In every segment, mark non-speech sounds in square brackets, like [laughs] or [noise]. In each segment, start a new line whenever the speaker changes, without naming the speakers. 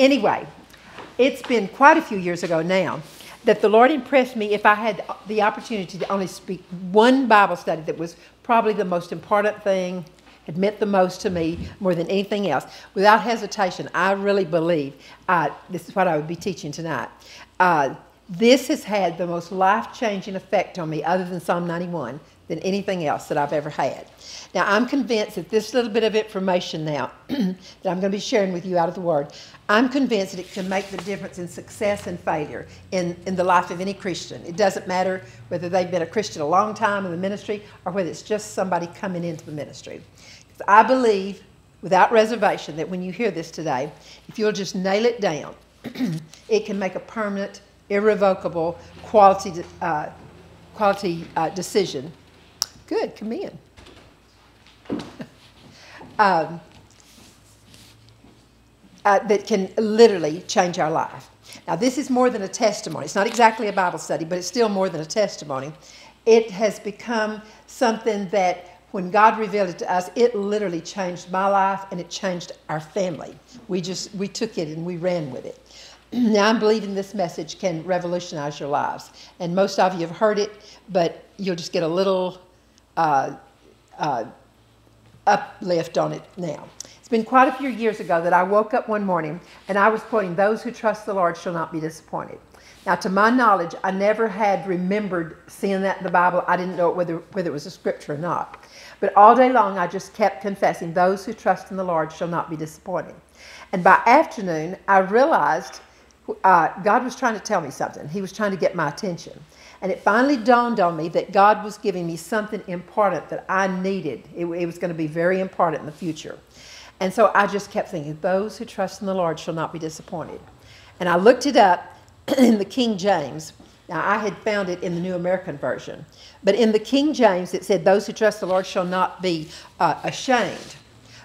Anyway, it's been quite a few years ago now that the Lord impressed me if I had the opportunity to only speak one Bible study that was probably the most important thing, had meant the most to me more than anything else. Without hesitation, I really believe uh, this is what I would be teaching tonight. Uh, this has had the most life changing effect on me, other than Psalm 91, than anything else that I've ever had. Now, I'm convinced that this little bit of information now [clears throat] that I'm going to be sharing with you out of the Word, I'm convinced that it can make the difference in success and failure in, in the life of any Christian. It doesn't matter whether they've been a Christian a long time in the ministry or whether it's just somebody coming into the ministry. Because I believe without reservation that when you hear this today, if you'll just nail it down, [clears throat] it can make a permanent, irrevocable quality, uh, quality uh, decision. Good, come in. [laughs] um, uh, that can literally change our life. Now, this is more than a testimony. It's not exactly a Bible study, but it's still more than a testimony. It has become something that when God revealed it to us, it literally changed my life and it changed our family. We just we took it and we ran with it. [clears throat] now I'm believing this message can revolutionize your lives, and most of you have heard it, but you'll just get a little uh, uh, uplift on it now. It's been quite a few years ago that I woke up one morning and I was quoting, Those who trust the Lord shall not be disappointed. Now, to my knowledge, I never had remembered seeing that in the Bible. I didn't know whether, whether it was a scripture or not. But all day long, I just kept confessing, Those who trust in the Lord shall not be disappointed. And by afternoon, I realized uh, God was trying to tell me something. He was trying to get my attention. And it finally dawned on me that God was giving me something important that I needed. It, it was going to be very important in the future. And so I just kept thinking, those who trust in the Lord shall not be disappointed. And I looked it up [clears throat] in the King James. Now, I had found it in the New American Version. But in the King James, it said, Those who trust the Lord shall not be uh, ashamed.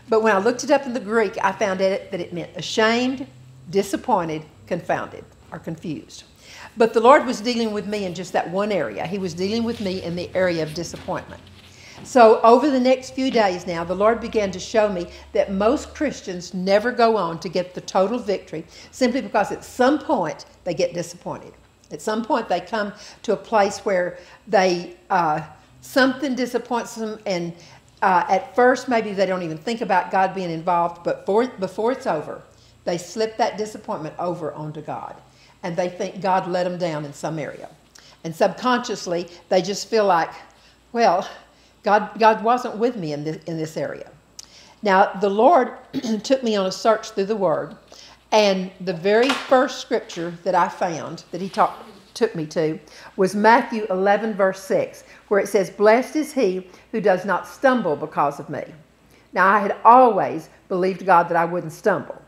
But when I looked it up in the Greek, I found it, that it meant ashamed, disappointed, confounded, or confused. But the Lord was dealing with me in just that one area. He was dealing with me in the area of disappointment. So, over the next few days now, the Lord began to show me that most Christians never go on to get the total victory simply because at some point they get disappointed. At some point they come to a place where they uh, something disappoints them, and uh, at first maybe they don't even think about God being involved, but for, before it's over, they slip that disappointment over onto God and they think God let them down in some area. And subconsciously, they just feel like, well, God, God wasn't with me in this, in this area. Now, the Lord [clears throat] took me on a search through the Word, and the very first scripture that I found that He taught, took me to was Matthew 11, verse 6, where it says, Blessed is he who does not stumble because of me. Now, I had always believed God that I wouldn't stumble,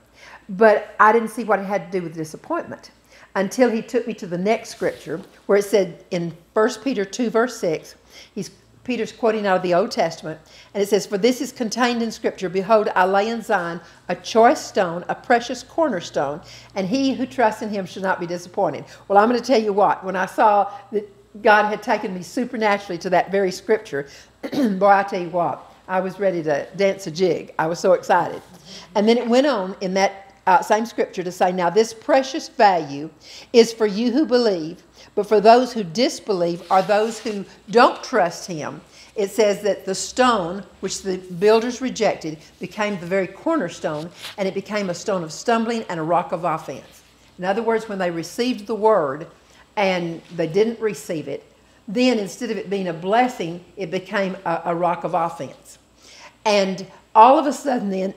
but I didn't see what it had to do with disappointment until he took me to the next scripture where it said in 1 Peter 2, verse 6, he's, Peter's quoting out of the Old Testament, and it says, For this is contained in Scripture Behold, I lay in Zion a choice stone, a precious cornerstone, and he who trusts in him shall not be disappointed. Well, I'm going to tell you what, when I saw that God had taken me supernaturally to that very scripture, [clears throat] boy, I tell you what, I was ready to dance a jig. I was so excited. And then it went on in that uh, same scripture to say, Now this precious value is for you who believe, but for those who disbelieve are those who don't trust him. It says that the stone, which the builders rejected, became the very cornerstone, and it became a stone of stumbling and a rock of offense. In other words, when they received the word and they didn't receive it, then instead of it being a blessing, it became a, a rock of offense. And all of a sudden, then,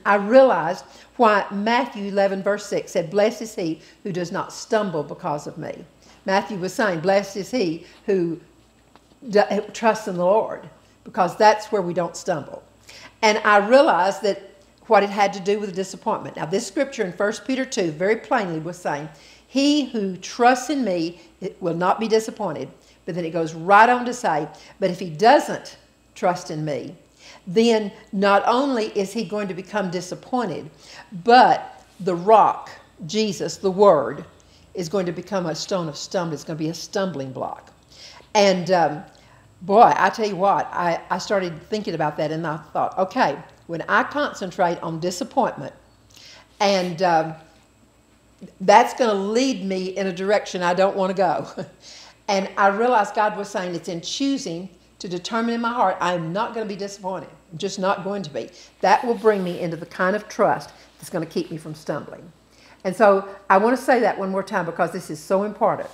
[clears throat] I realized why Matthew 11, verse 6 said, Blessed is he who does not stumble because of me. Matthew was saying, Blessed is he who trusts in the Lord, because that's where we don't stumble. And I realized that what it had to do with disappointment. Now, this scripture in 1 Peter 2 very plainly was saying, He who trusts in me will not be disappointed. But then it goes right on to say, But if he doesn't trust in me, then not only is he going to become disappointed, but the rock, Jesus, the Word, is going to become a stone of stumbling. It's going to be a stumbling block. And um, boy, I tell you what, I, I started thinking about that and I thought, okay, when I concentrate on disappointment and um, that's going to lead me in a direction I don't want to go. [laughs] and I realized God was saying it's in choosing to determine in my heart I'm not going to be disappointed. I'm just not going to be. That will bring me into the kind of trust that's going to keep me from stumbling. And so I want to say that one more time because this is so important.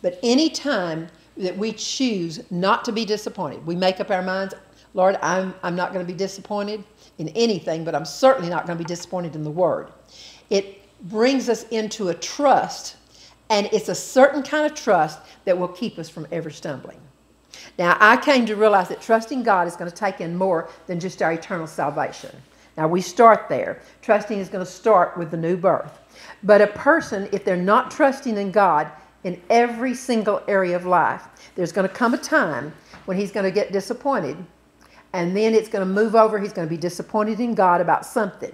But any time that we choose not to be disappointed, we make up our minds, Lord, I'm, I'm not going to be disappointed in anything, but I'm certainly not going to be disappointed in the Word. It brings us into a trust, and it's a certain kind of trust that will keep us from ever stumbling. Now, I came to realize that trusting God is going to take in more than just our eternal salvation. Now, we start there. Trusting is going to start with the new birth. But a person, if they're not trusting in God in every single area of life, there's going to come a time when he's going to get disappointed. And then it's going to move over. He's going to be disappointed in God about something.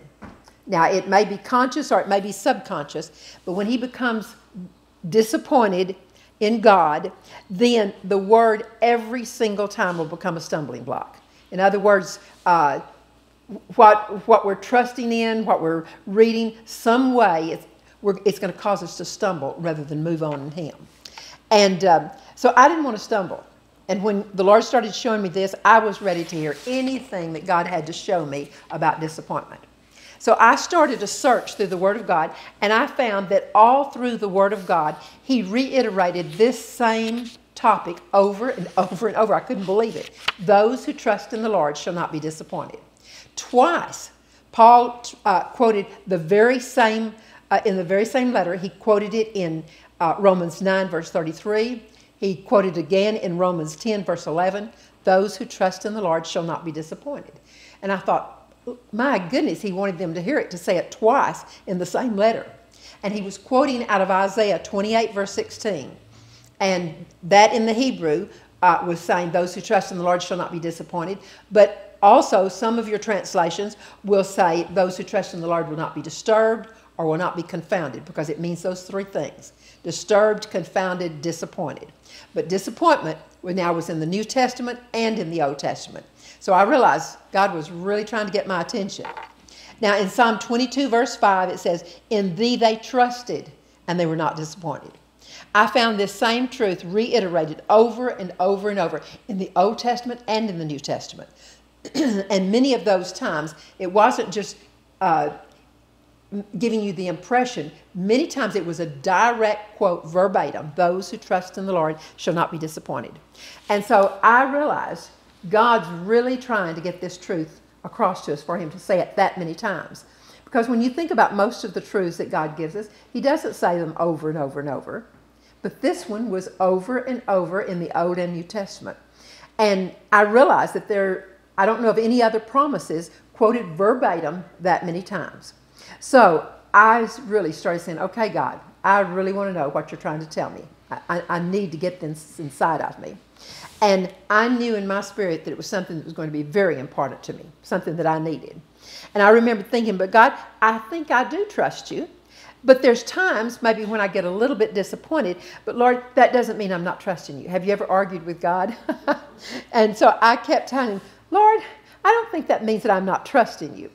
Now, it may be conscious or it may be subconscious, but when he becomes disappointed in God, then the word every single time will become a stumbling block. In other words, uh, what, what we're trusting in, what we're reading, some way it's, it's going to cause us to stumble rather than move on in Him. And um, so I didn't want to stumble. And when the Lord started showing me this, I was ready to hear anything that God had to show me about disappointment. So I started to search through the Word of God, and I found that all through the Word of God, He reiterated this same topic over and [laughs] over and over. I couldn't believe it. Those who trust in the Lord shall not be disappointed. Twice, Paul uh, quoted the very same, uh, in the very same letter, he quoted it in uh, Romans 9, verse 33. He quoted again in Romans 10, verse 11. Those who trust in the Lord shall not be disappointed. And I thought, my goodness, he wanted them to hear it, to say it twice in the same letter. And he was quoting out of Isaiah 28, verse 16. And that in the Hebrew uh, was saying, Those who trust in the Lord shall not be disappointed. But also, some of your translations will say, Those who trust in the Lord will not be disturbed or will not be confounded, because it means those three things disturbed, confounded, disappointed. But disappointment now was in the New Testament and in the Old Testament. So I realized God was really trying to get my attention. Now, in Psalm 22, verse 5, it says, In thee they trusted, and they were not disappointed. I found this same truth reiterated over and over and over in the Old Testament and in the New Testament. [clears throat] and many of those times, it wasn't just uh, giving you the impression, many times it was a direct quote verbatim those who trust in the Lord shall not be disappointed. And so I realized God's really trying to get this truth across to us for Him to say it that many times. Because when you think about most of the truths that God gives us, He doesn't say them over and over and over. But this one was over and over in the Old and New Testament. And I realized that there, I don't know of any other promises quoted verbatim that many times. So I really started saying, okay, God, I really want to know what you're trying to tell me. I, I, I need to get this inside of me. And I knew in my spirit that it was something that was going to be very important to me, something that I needed. And I remember thinking, but God, I think I do trust you. But there's times maybe when I get a little bit disappointed, but Lord, that doesn't mean I'm not trusting you. Have you ever argued with God? [laughs] and so I kept telling him, Lord, I don't think that means that I'm not trusting you.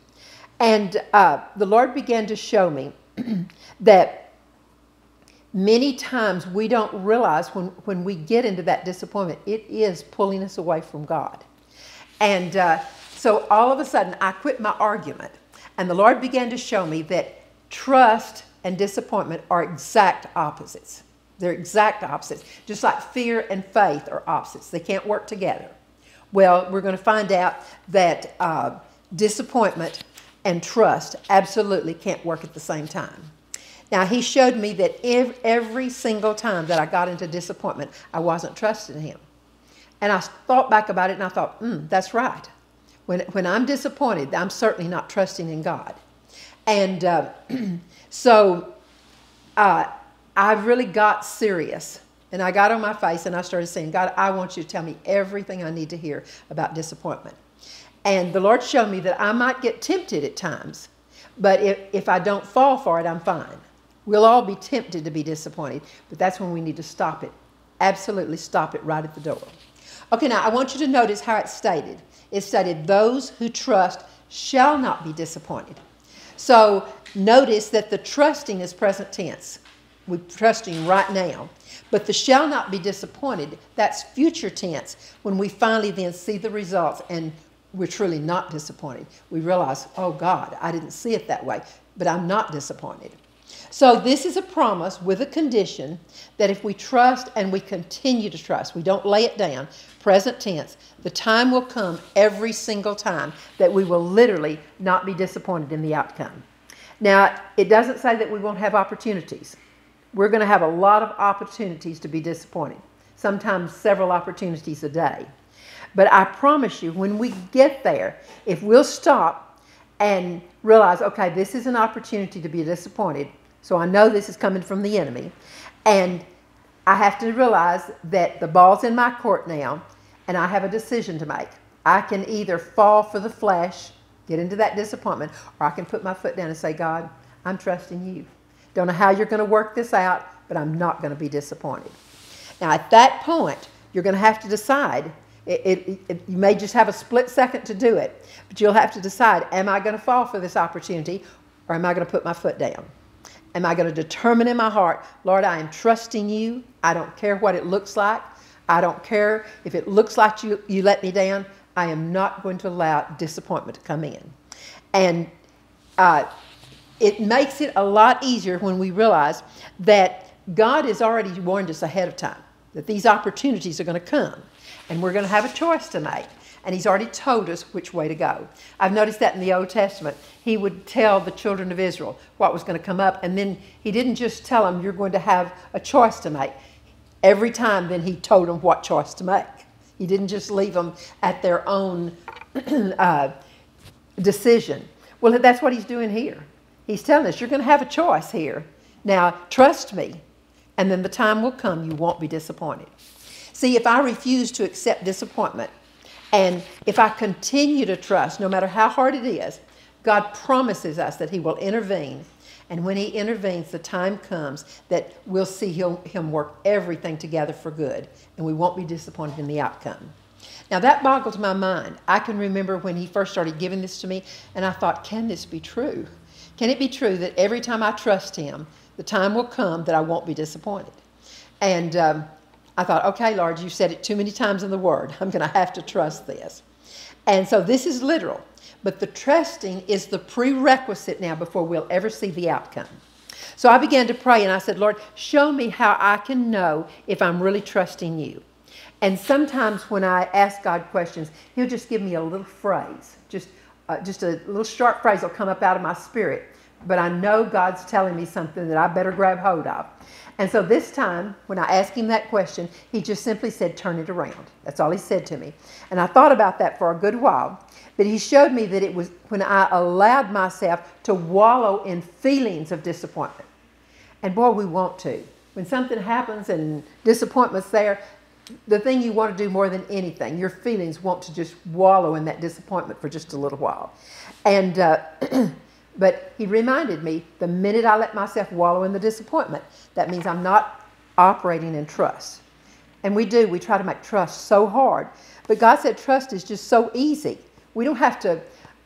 And uh, the Lord began to show me [clears throat] that many times we don't realize when, when we get into that disappointment, it is pulling us away from God. And uh, so all of a sudden, I quit my argument, and the Lord began to show me that trust and disappointment are exact opposites. They're exact opposites, just like fear and faith are opposites. They can't work together. Well, we're going to find out that uh, disappointment and trust absolutely can't work at the same time. Now, he showed me that every single time that I got into disappointment, I wasn't trusting him. And I thought back about it and I thought, hmm, that's right. When, when I'm disappointed, I'm certainly not trusting in God. And uh, [clears throat] so uh, I really got serious. And I got on my face and I started saying, God, I want you to tell me everything I need to hear about disappointment. And the Lord showed me that I might get tempted at times, but if, if I don't fall for it, I'm fine. We'll all be tempted to be disappointed, but that's when we need to stop it. Absolutely stop it right at the door. Okay, now I want you to notice how it's stated. It's stated, those who trust shall not be disappointed. So Notice that the trusting is present tense. We're trusting right now. But the shall not be disappointed, that's future tense when we finally then see the results and we're truly not disappointed. We realize, oh God, I didn't see it that way, but I'm not disappointed. So, this is a promise with a condition that if we trust and we continue to trust, we don't lay it down, present tense, the time will come every single time that we will literally not be disappointed in the outcome. Now, it doesn't say that we won't have opportunities. We're going to have a lot of opportunities to be disappointed, sometimes several opportunities a day. But I promise you, when we get there, if we'll stop and realize, okay, this is an opportunity to be disappointed, so I know this is coming from the enemy. And I have to realize that the ball's in my court now, and I have a decision to make. I can either fall for the flesh, get into that disappointment, or I can put my foot down and say, God, I'm trusting you. Don't know how you're going to work this out, but I'm not going to be disappointed. Now, at that point, you're going to have to decide. It, it, it, you may just have a split second to do it, but you'll have to decide am I going to fall for this opportunity or am I going to put my foot down? Am I going to determine in my heart, Lord, I am trusting you. I don't care what it looks like. I don't care if it looks like you, you let me down. I am not going to allow disappointment to come in. And uh, it makes it a lot easier when we realize that God has already warned us ahead of time that these opportunities are going to come and we're going to have a choice to make and he's already told us which way to go. I've noticed that in the Old Testament. He would tell the children of Israel what was going to come up, and then he didn't just tell them, You're going to have a choice to make. Every time, then he told them what choice to make. He didn't just leave them at their own [clears throat] uh, decision. Well, that's what he's doing here. He's telling us, You're going to have a choice here. Now, trust me, and then the time will come you won't be disappointed. See, if I refuse to accept disappointment, and if I continue to trust, no matter how hard it is, God promises us that He will intervene. And when He intervenes, the time comes that we'll see Him work everything together for good, and we won't be disappointed in the outcome. Now, that boggles my mind. I can remember when He first started giving this to me, and I thought, can this be true? Can it be true that every time I trust Him, the time will come that I won't be disappointed? And um, I thought, okay, Lord, you said it too many times in the Word. I'm going to have to trust this. And so this is literal, but the trusting is the prerequisite now before we'll ever see the outcome. So I began to pray and I said, Lord, show me how I can know if I'm really trusting you. And sometimes when I ask God questions, He'll just give me a little phrase, just, uh, just a little sharp phrase will come up out of my spirit. But I know God's telling me something that I better grab hold of. And so this time, when I asked him that question, he just simply said, Turn it around. That's all he said to me. And I thought about that for a good while. But he showed me that it was when I allowed myself to wallow in feelings of disappointment. And boy, we want to. When something happens and disappointment's there, the thing you want to do more than anything, your feelings want to just wallow in that disappointment for just a little while. And uh, [clears throat] But he reminded me the minute I let myself wallow in the disappointment, that means I'm not operating in trust. And we do, we try to make trust so hard. But God said trust is just so easy. We don't have to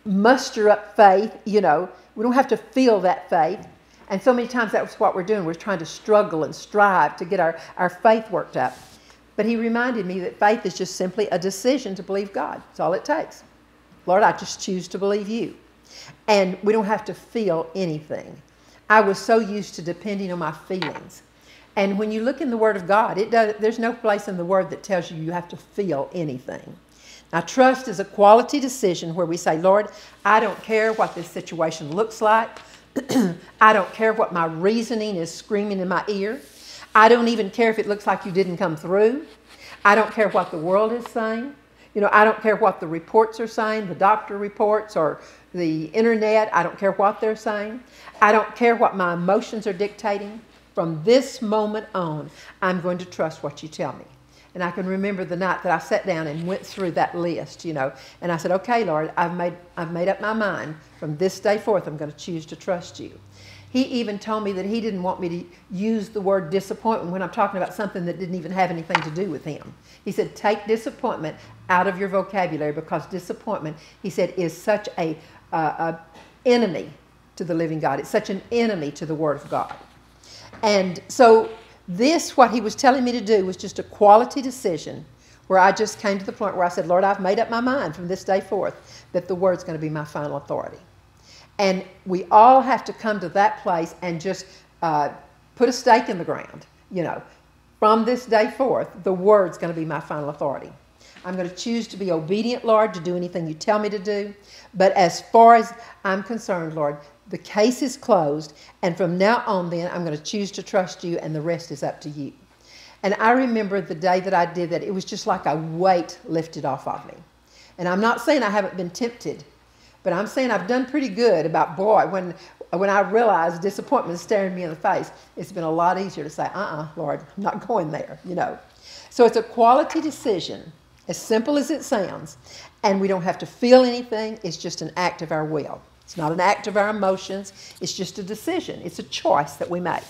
muster up faith, you know, we don't have to feel that faith. And so many times that's what we're doing. We're trying to struggle and strive to get our, our faith worked up. But he reminded me that faith is just simply a decision to believe God. That's all it takes. Lord, I just choose to believe you and we don't have to feel anything. I was so used to depending on my feelings. And when you look in the Word of God, it does, there's no place in the Word that tells you you have to feel anything. Now, trust is a quality decision where we say, Lord, I don't care what this situation looks like. [clears throat] I don't care what my reasoning is screaming in my ear. I don't even care if it looks like you didn't come through. I don't care what the world is saying. You know, I don't care what the reports are saying, the doctor reports or the internet. I don't care what they're saying. I don't care what my emotions are dictating. From this moment on, I'm going to trust what you tell me. And I can remember the night that I sat down and went through that list, you know, and I said, okay, Lord, I've made, I've made up my mind. From this day forth, I'm going to choose to trust you. He even told me that he didn't want me to use the word disappointment when I'm talking about something that didn't even have anything to do with him. He said, take disappointment out of your vocabulary because disappointment, he said, is such a uh, enemy to the living God. It's such an enemy to the Word of God. And so, this, what he was telling me to do, was just a quality decision where I just came to the point where I said, Lord, I've made up my mind from this day forth that the Word's going to be my final authority. And we all have to come to that place and just uh, put a stake in the ground. You know, from this day forth, the Word's going to be my final authority. I'm going to choose to be obedient, Lord, to do anything you tell me to do. But as far as I'm concerned, Lord, the case is closed, and from now on, then, I'm going to choose to trust you, and the rest is up to you. And I remember the day that I did that, it was just like a weight lifted off of me. And I'm not saying I haven't been tempted, but I'm saying I've done pretty good about, boy, when, when I realized disappointment is staring me in the face, it's been a lot easier to say, uh uh-uh, uh Lord, I'm not going there, you know. So it's a quality decision, as simple as it sounds, and we don't have to feel anything, it's just an act of our will. It's not an act of our emotions, it's just a decision. It's a choice that we make.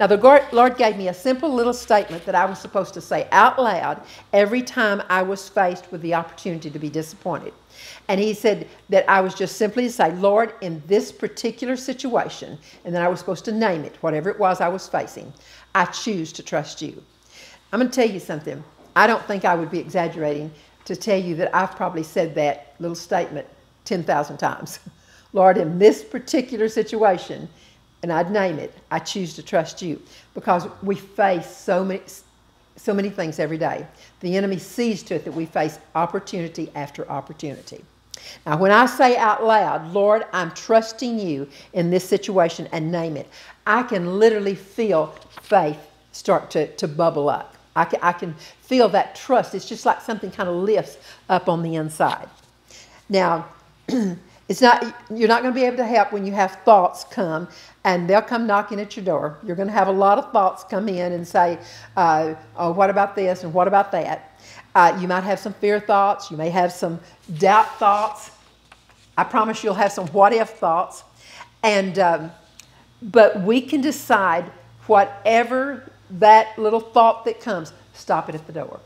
Now, the Lord gave me a simple little statement that I was supposed to say out loud every time I was faced with the opportunity to be disappointed. And He said that I was just simply to say, Lord, in this particular situation, and then I was supposed to name it, whatever it was I was facing, I choose to trust you. I'm going to tell you something. I don't think I would be exaggerating to tell you that I've probably said that little statement 10,000 times. [laughs] Lord, in this particular situation, and I'd name it, I choose to trust you because we face so many, so many things every day. The enemy sees to it that we face opportunity after opportunity. Now, when I say out loud, Lord, I'm trusting you in this situation and name it, I can literally feel faith start to, to bubble up. I can, I can feel that trust. It's just like something kind of lifts up on the inside. Now, [clears throat] It's not, you're not going to be able to help when you have thoughts come and they'll come knocking at your door. You're going to have a lot of thoughts come in and say, uh, oh, what about this and what about that? Uh, you might have some fear thoughts. You may have some doubt thoughts. I promise you'll have some what if thoughts. And, um, but we can decide whatever that little thought that comes, stop it at the door.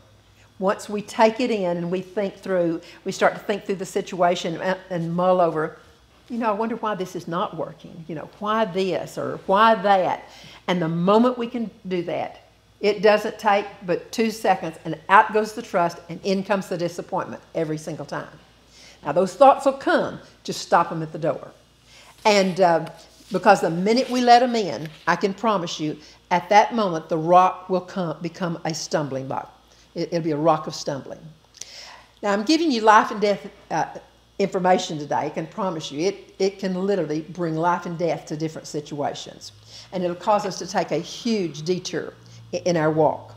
Once we take it in and we think through, we start to think through the situation and, and mull over, you know, I wonder why this is not working. You know, why this or why that? And the moment we can do that, it doesn't take but two seconds, and out goes the trust, and in comes the disappointment every single time. Now, those thoughts will come, just stop them at the door. And uh, because the minute we let them in, I can promise you, at that moment, the rock will come, become a stumbling block. It, will be a rock of stumbling. Now, I'm giving you life and death uh, information today. I can promise you, it, it can literally bring life and death to different situations. And it'll cause us to take a huge detour in our walk.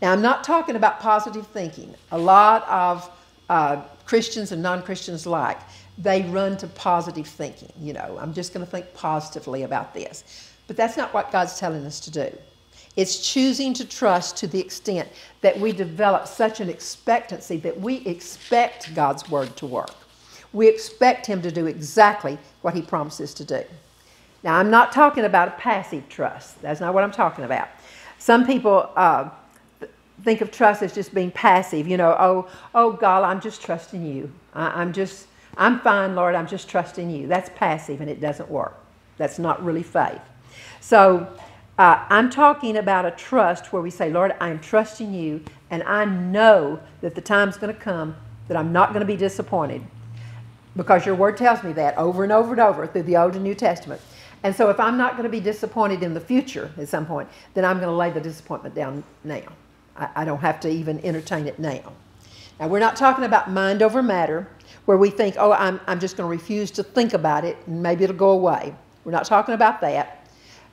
Now, I'm not talking about positive thinking. A lot of uh, Christians and non Christians alike, they run to positive thinking. You know, I'm just going to think positively about this. But that's not what God's telling us to do. It's choosing to trust to the extent that we develop such an expectancy that we expect God's word to work. We expect Him to do exactly what He promises to do. Now, I'm not talking about a passive trust. That's not what I'm talking about. Some people uh, think of trust as just being passive. You know, oh, oh God, I'm just trusting you. I, I'm just, I'm fine, Lord. I'm just trusting you. That's passive, and it doesn't work. That's not really faith. So uh, I'm talking about a trust where we say, Lord, I'm trusting you, and I know that the time's going to come that I'm not going to be disappointed because your word tells me that over and over and over through the Old and New Testament. And so if I'm not going to be disappointed in the future at some point, then I'm going to lay the disappointment down now. I, I don't have to even entertain it now. Now, we're not talking about mind over matter, where we think, oh, I'm, I'm just going to refuse to think about it and maybe it'll go away. We're not talking about that.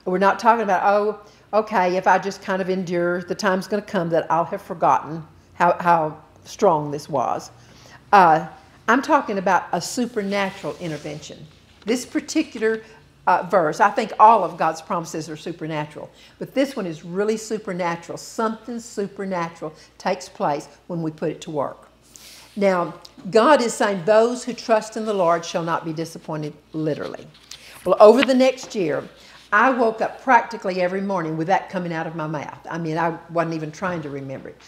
We're not talking about, oh, okay, if I just kind of endure, the time's going to come that I'll have forgotten how, how strong this was. Uh, I'm talking about a supernatural intervention. This particular uh, verse, I think all of God's promises are supernatural, but this one is really supernatural. Something supernatural takes place when we put it to work. Now, God is saying, Those who trust in the Lord shall not be disappointed, literally. Well, over the next year, I woke up practically every morning with that coming out of my mouth. I mean, I wasn't even trying to remember it.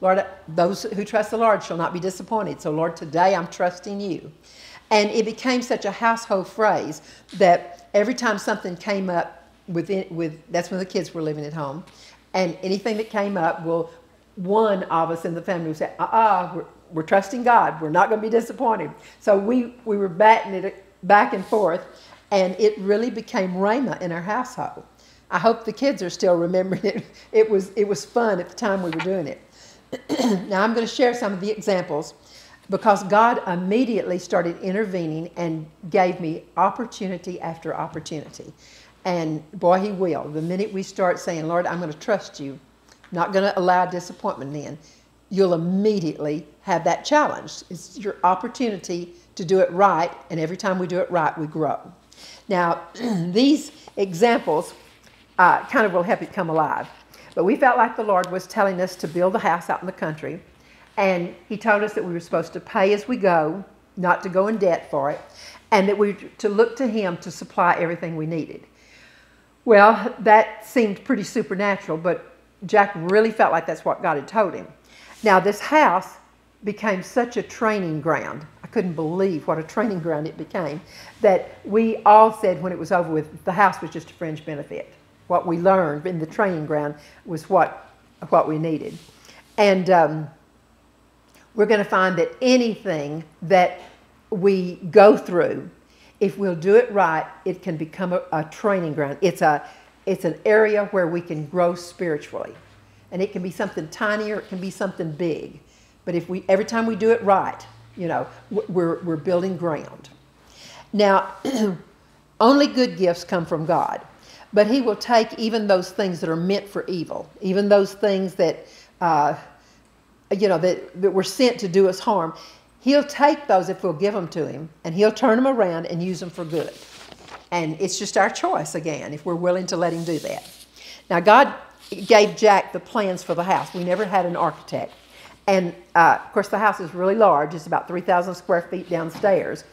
Lord, those who trust the Lord shall not be disappointed. So, Lord, today I'm trusting you. And it became such a household phrase that every time something came up within, with, that's when the kids were living at home, and anything that came up, well, one of us in the family would say, uh-uh, we're, we're trusting God. We're not going to be disappointed. So we, we were batting it back and forth, and it really became Rhema in our household. I hope the kids are still remembering it. [laughs] It was, it was fun at the time we were doing it. [clears throat] now I'm going to share some of the examples because God immediately started intervening and gave me opportunity after opportunity. And boy, He will. The minute we start saying, Lord, I'm going to trust you, not going to allow disappointment in, you'll immediately have that challenge. It's your opportunity to do it right, and every time we do it right, we grow. Now, [clears throat] these examples uh, kind of will help it come alive. But we felt like the Lord was telling us to build a house out in the country and he told us that we were supposed to pay as we go, not to go in debt for it, and that we were to look to him to supply everything we needed. Well, that seemed pretty supernatural, but Jack really felt like that's what God had told him. Now, this house became such a training ground. Couldn't believe what a training ground it became that we all said when it was over with, the house was just a fringe benefit. What we learned in the training ground was what, what we needed. And um, we're going to find that anything that we go through, if we'll do it right, it can become a, a, training ground. It's, a, it's an area where we can grow spiritually. And it can be something tiny or it can be something big. But if we, every time we do it right, you know, we're, we're building ground. Now, [clears throat] only good gifts come from God. But He will take even those things that are meant for evil, even those things that uh, you know, that, that were sent to do us harm, he'll take those if we'll give them to him, and he'll turn them around and use them for good. And it's just our choice again if we're willing to let him do that. Now, God gave Jack the plans for the house. We never had an architect. And uh, of course, the house is really large, it's about 3,000 square feet downstairs.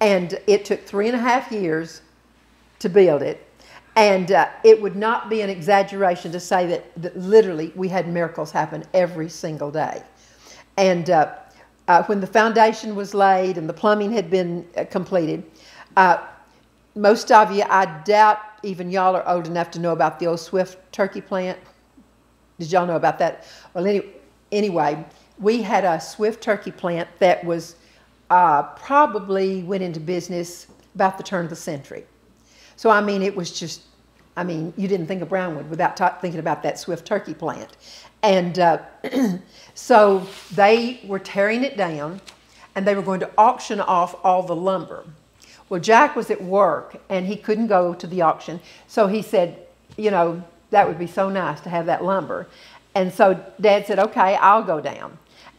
And it took three and a half years to build it. And uh, it would not be an exaggeration to say that, that, literally we had miracles happen every single day. And uh, uh, when the foundation was laid and the plumbing had been uh, completed, uh, most of you, I doubt even y'all are old enough to know about the old Swift turkey plant. Did y'all know about that? Well, any, anyway, we had a Swift turkey plant that was uh, probably went into business about the turn of the century. So, I mean, it was just, I mean, you didn't think of Brownwood without thinking about that Swift turkey plant. And uh, [clears throat] so they were tearing it down and they were going to auction off all the lumber. Well, Jack was at work and he couldn't go to the auction. So he said, you know, that would be so nice to have that lumber. And so Dad said, okay, I'll go down.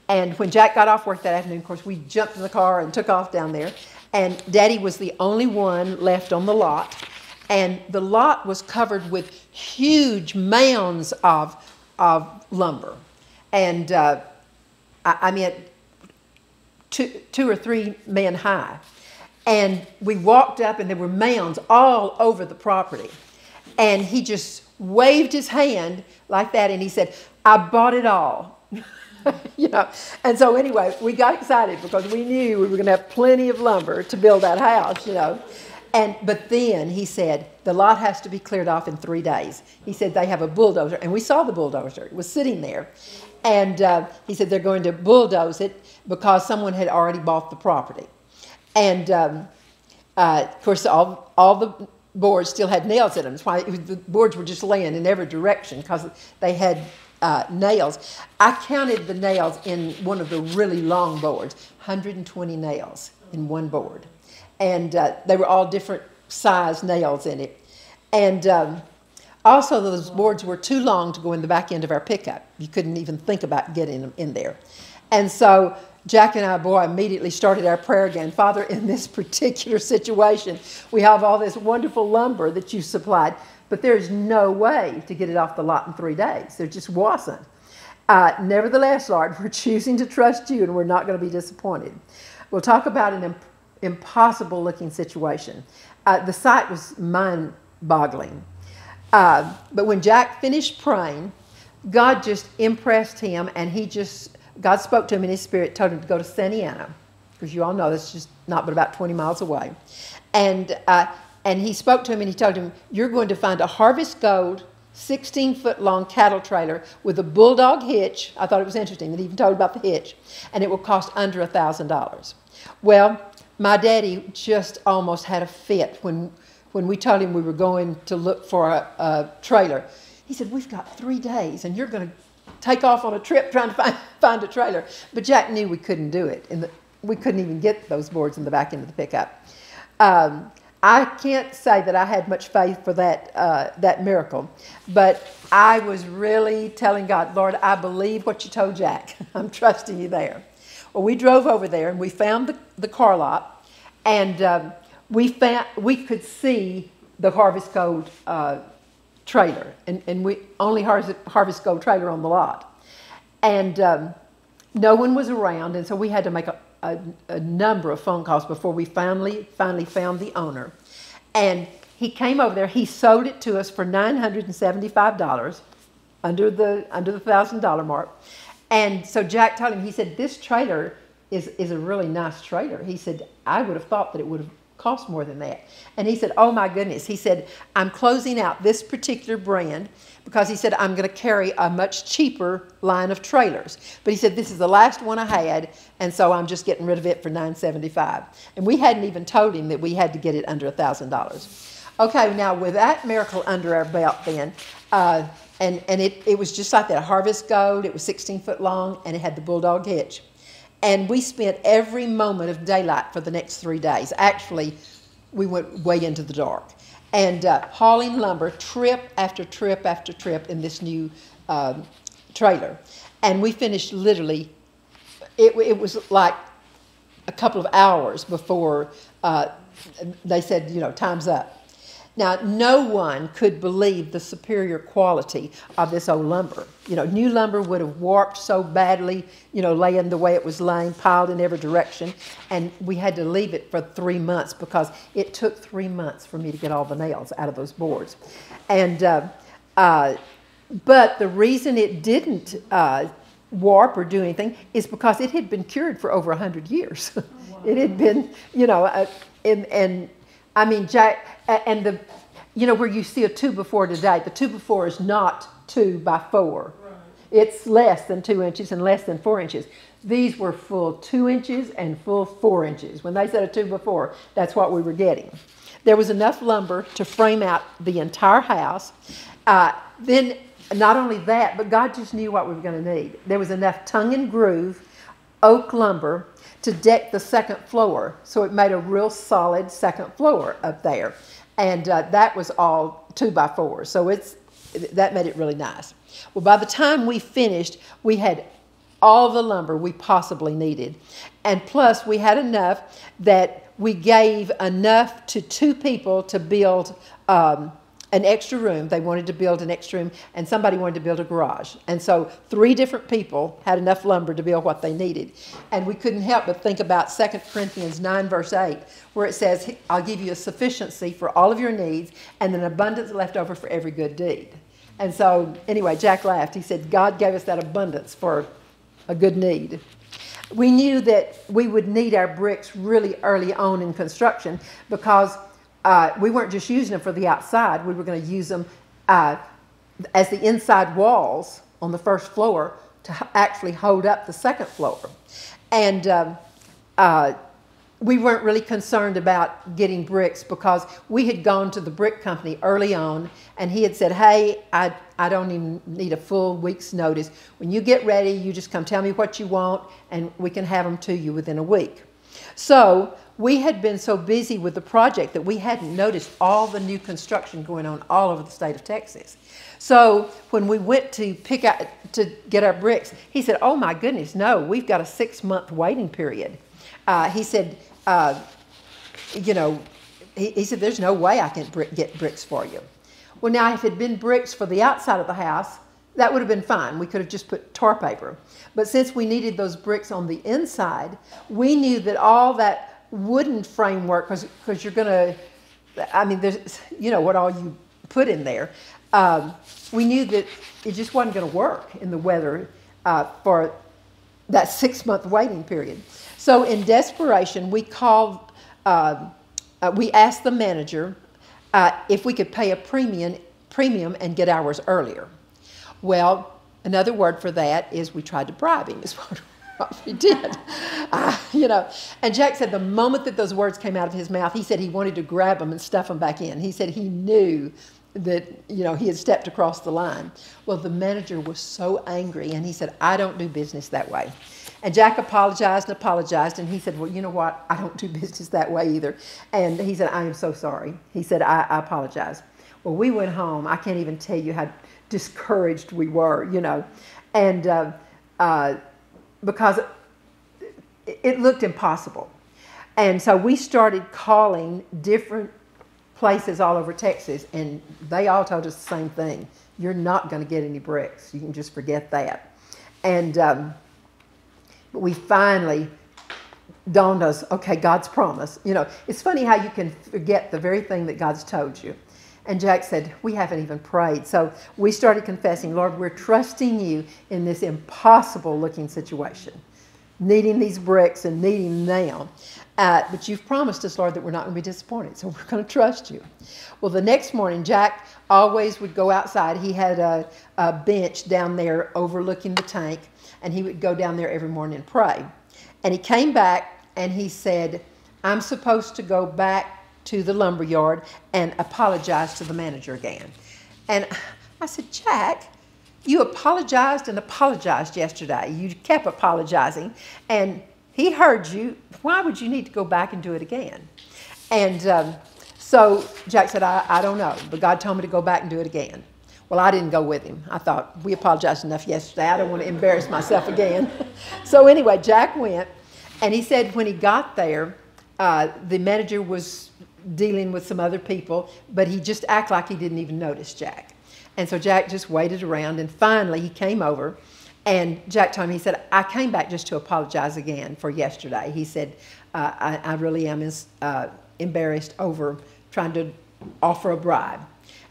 And when Jack got off work that afternoon, of course, we jumped in the car and took off down there and Daddy was the only one left on the lot. And the lot was covered with huge mounds of, of lumber. And uh, I, I mean, two, two or three men high. And we walked up, and there were mounds all over the property. And he just waved his hand like that, and he said, I bought it all. [laughs] you know. And so anyway, we got excited because we knew we were going to have plenty of lumber to build that house, you know. And but then he said the lot has to be cleared off in three days. He said they have a bulldozer, and we saw the bulldozer. It was sitting there, and uh, he said they're going to bulldoze it because someone had already bought the property. And um, uh, of course, all all the boards still had nails in them. That's why was, the boards were just laying in every direction because they had uh, nails. I counted the nails in one of the really long boards 120 nails in one board. And uh, they were all different size nails in it. And um, also, those boards were too long to go in the back end of our pickup. You couldn't even think about getting them in there. And so Jack and I, boy, immediately started our prayer again. Father, in this [laughs] particular situation, we have all this wonderful lumber that you supplied. But there's no way to get it off the lot in three days. There just wasn't. Uh, nevertheless, Lord, [laughs] we're choosing to trust you and we're not going to be disappointed. We'll talk about an imp- impossible looking situation. Uh, the sight was mind boggling. Uh, but when Jack finished praying, God just impressed him and he just, God spoke to him in his spirit, told him to go to Santa Anna, because you all know that's just not but about 20 miles away. And uh, and he spoke to him and he told him, You're going to find a Harvest Gold 16 foot long cattle trailer with a bulldog hitch. I thought it was interesting that he even told about the hitch, and it will cost under a $1,000. Well, my daddy just almost had a fit when, when we told him we were going to look for a, a trailer. He said, We've got three days, and you're going to take off on a trip trying to find, find a trailer. But Jack knew we couldn't do it. And we couldn't even get those boards in the back end of the pickup. Um, I can't say that I had much faith for that, uh, that miracle, but I was really telling God, Lord, I believe what you told Jack. [laughs] I'm trusting you there. Well, we drove over there and we found the, the car lot, and um, we, found, we could see the Harvest Gold uh, trailer, and, and we only Harvest, Harvest Gold trailer on the lot. And um, no one was around, and so we had to make a, a, a, number of phone calls before we finally finally found the owner. And he came over there. He sold it to us for nine hundred and seventy-five dollars, under the under the thousand dollar mark. And so Jack told him. He said, "This trailer is is a really nice trailer." He said, "I would have thought that it would have cost more than that. And he said, Oh my goodness. He said, I'm closing out this particular brand because he said, I'm going to carry a much cheaper line of trailers. But he said, This is the last one I had, and so I'm just getting rid of it for $975. And we hadn't even told him that we had to get it under $1,000. Okay, now with that miracle under our belt, then, uh, and, and it, it was just like that Harvest Gold, it was 16 foot long, and it had the Bulldog hitch. And we spent every moment of daylight for the next three days. Actually, we went way into the dark. And uh, hauling lumber, trip after trip after trip in this new um, trailer. And we finished literally, it, it was like a couple of hours before uh, they said, you know, time's up. Now, no one could believe the superior quality of this old lumber. You know, new lumber would have warped so badly, you know, laying the way it was laying, piled in every direction. And we had to leave it for three months because it took three months for me to get all the nails out of those boards. And, uh, uh, but the reason it didn't uh, warp or do anything is because it had been cured for over 100 years. Oh, [laughs] wow. it had been, you know, uh, and, and I mean, Jack, and the, you know, where you see a two by four today, the two by four is not two by four. Right. It's less than two inches and less than four inches. These were full two inches and full four inches. When they said a two by four, that's what we were getting. There was enough lumber to frame out the entire house. Uh, then, not only that, but God just knew what we were going to need. There was enough tongue and groove oak lumber to deck the second floor. So it made a real solid second floor up there. And uh, that was all two by four. So it's, that made it really nice. Well, by the time we finished, we had all the lumber we possibly needed. And plus, we had enough that we gave enough to two people to build um, an extra room. They wanted to build an extra room, and somebody wanted to build a garage. And so three different people had enough lumber to build what they needed. And we couldn't help but think about 2 Corinthians 9, verse 8, where it says, I'll give you a sufficiency for all of your needs and an abundance left over for every good deed. And so, anyway, Jack laughed. He said, God gave us that abundance for a good need. We knew that we would need our bricks really early on in construction because uh, we weren't just using them for the outside, we were going to use them uh, as the inside walls on the first floor to actually hold up the second floor. And um, uh, we weren't really concerned about getting bricks because we had gone to the brick company early on and he had said, Hey, I, I don't even need a full week's notice. When you get ready, you just come tell me what you want and we can have them to you within a week. So we had been so busy with the project that we hadn't noticed all the new construction going on all over the state of Texas. So when we went to pick out to get our bricks, he said, "Oh my goodness, no! We've got a six-month waiting period." Uh, he said, uh, "You know," he, he, said, "There's no way I can get bricks for you." Well, now if it had been bricks for the outside of the house, that would have been fine. We could have just put tar paper. But since we needed those bricks on the inside, we knew that all that wooden framework because you're going to, I mean, there's, you know, what all you put in there. Um, we knew that it just wasn't going to work in the weather uh, for that six month waiting period. So, in desperation, we called, uh, uh, we asked the manager uh, if we could pay a premium, premium and get ours earlier. Well, another word for that is we tried to bribe him, is what, [laughs] we did. Uh, you know, and Jack said the moment that those words came out of his mouth, he said he wanted to grab them and stuff them back in. He said he knew that you know he had stepped across the line. Well, the manager was so angry, and he said, "I don't do business that way." And Jack apologized and apologized, and he said, "Well, you know what? I don't [laughs] do business that way either." And he said, "I am so sorry." He said, "I, I apologize." Well, we went home. I can't even tell you how discouraged we were, you know, and uh, uh, because it, looked impossible. And so we started calling different places all over Texas, and they all told us the same thing. You're not going to get any bricks. You can just forget that. And um, we finally dawned us, okay, God's promise. You know, it's funny how you can forget the very thing that God's told you. And Jack said, We haven't even prayed. So we started confessing, Lord, we're trusting you in this impossible looking situation, needing these bricks and needing them. Uh, but you've promised us, Lord, that we're not going to be disappointed. So [laughs] we're going to trust you. Well, the next morning, Jack always would go outside. He had a, a bench down there overlooking the tank, and he would go down there every morning and pray. And he came back and he said, I'm supposed to go back to the lumber yard and apologized to the manager again. And I said, Jack, you apologized and apologized yesterday. You kept apologizing. And he heard you. Why would you need to go back and do it again? And um, so Jack said, I, I don't know, but God told me to go back and do it again. Well, I didn't go with him. I thought, we apologized enough yesterday. I don't want to embarrass myself again. [laughs] so anyway, Jack went, and he said when he got there, uh, the manager was dealing with some other people, but he just acted like he didn't even notice Jack. And so Jack just waited around, and finally he came over, and Jack told me, he said, I came back just to apologize again for yesterday. He said, uh, I, I, really am uh, embarrassed over trying to offer a bribe.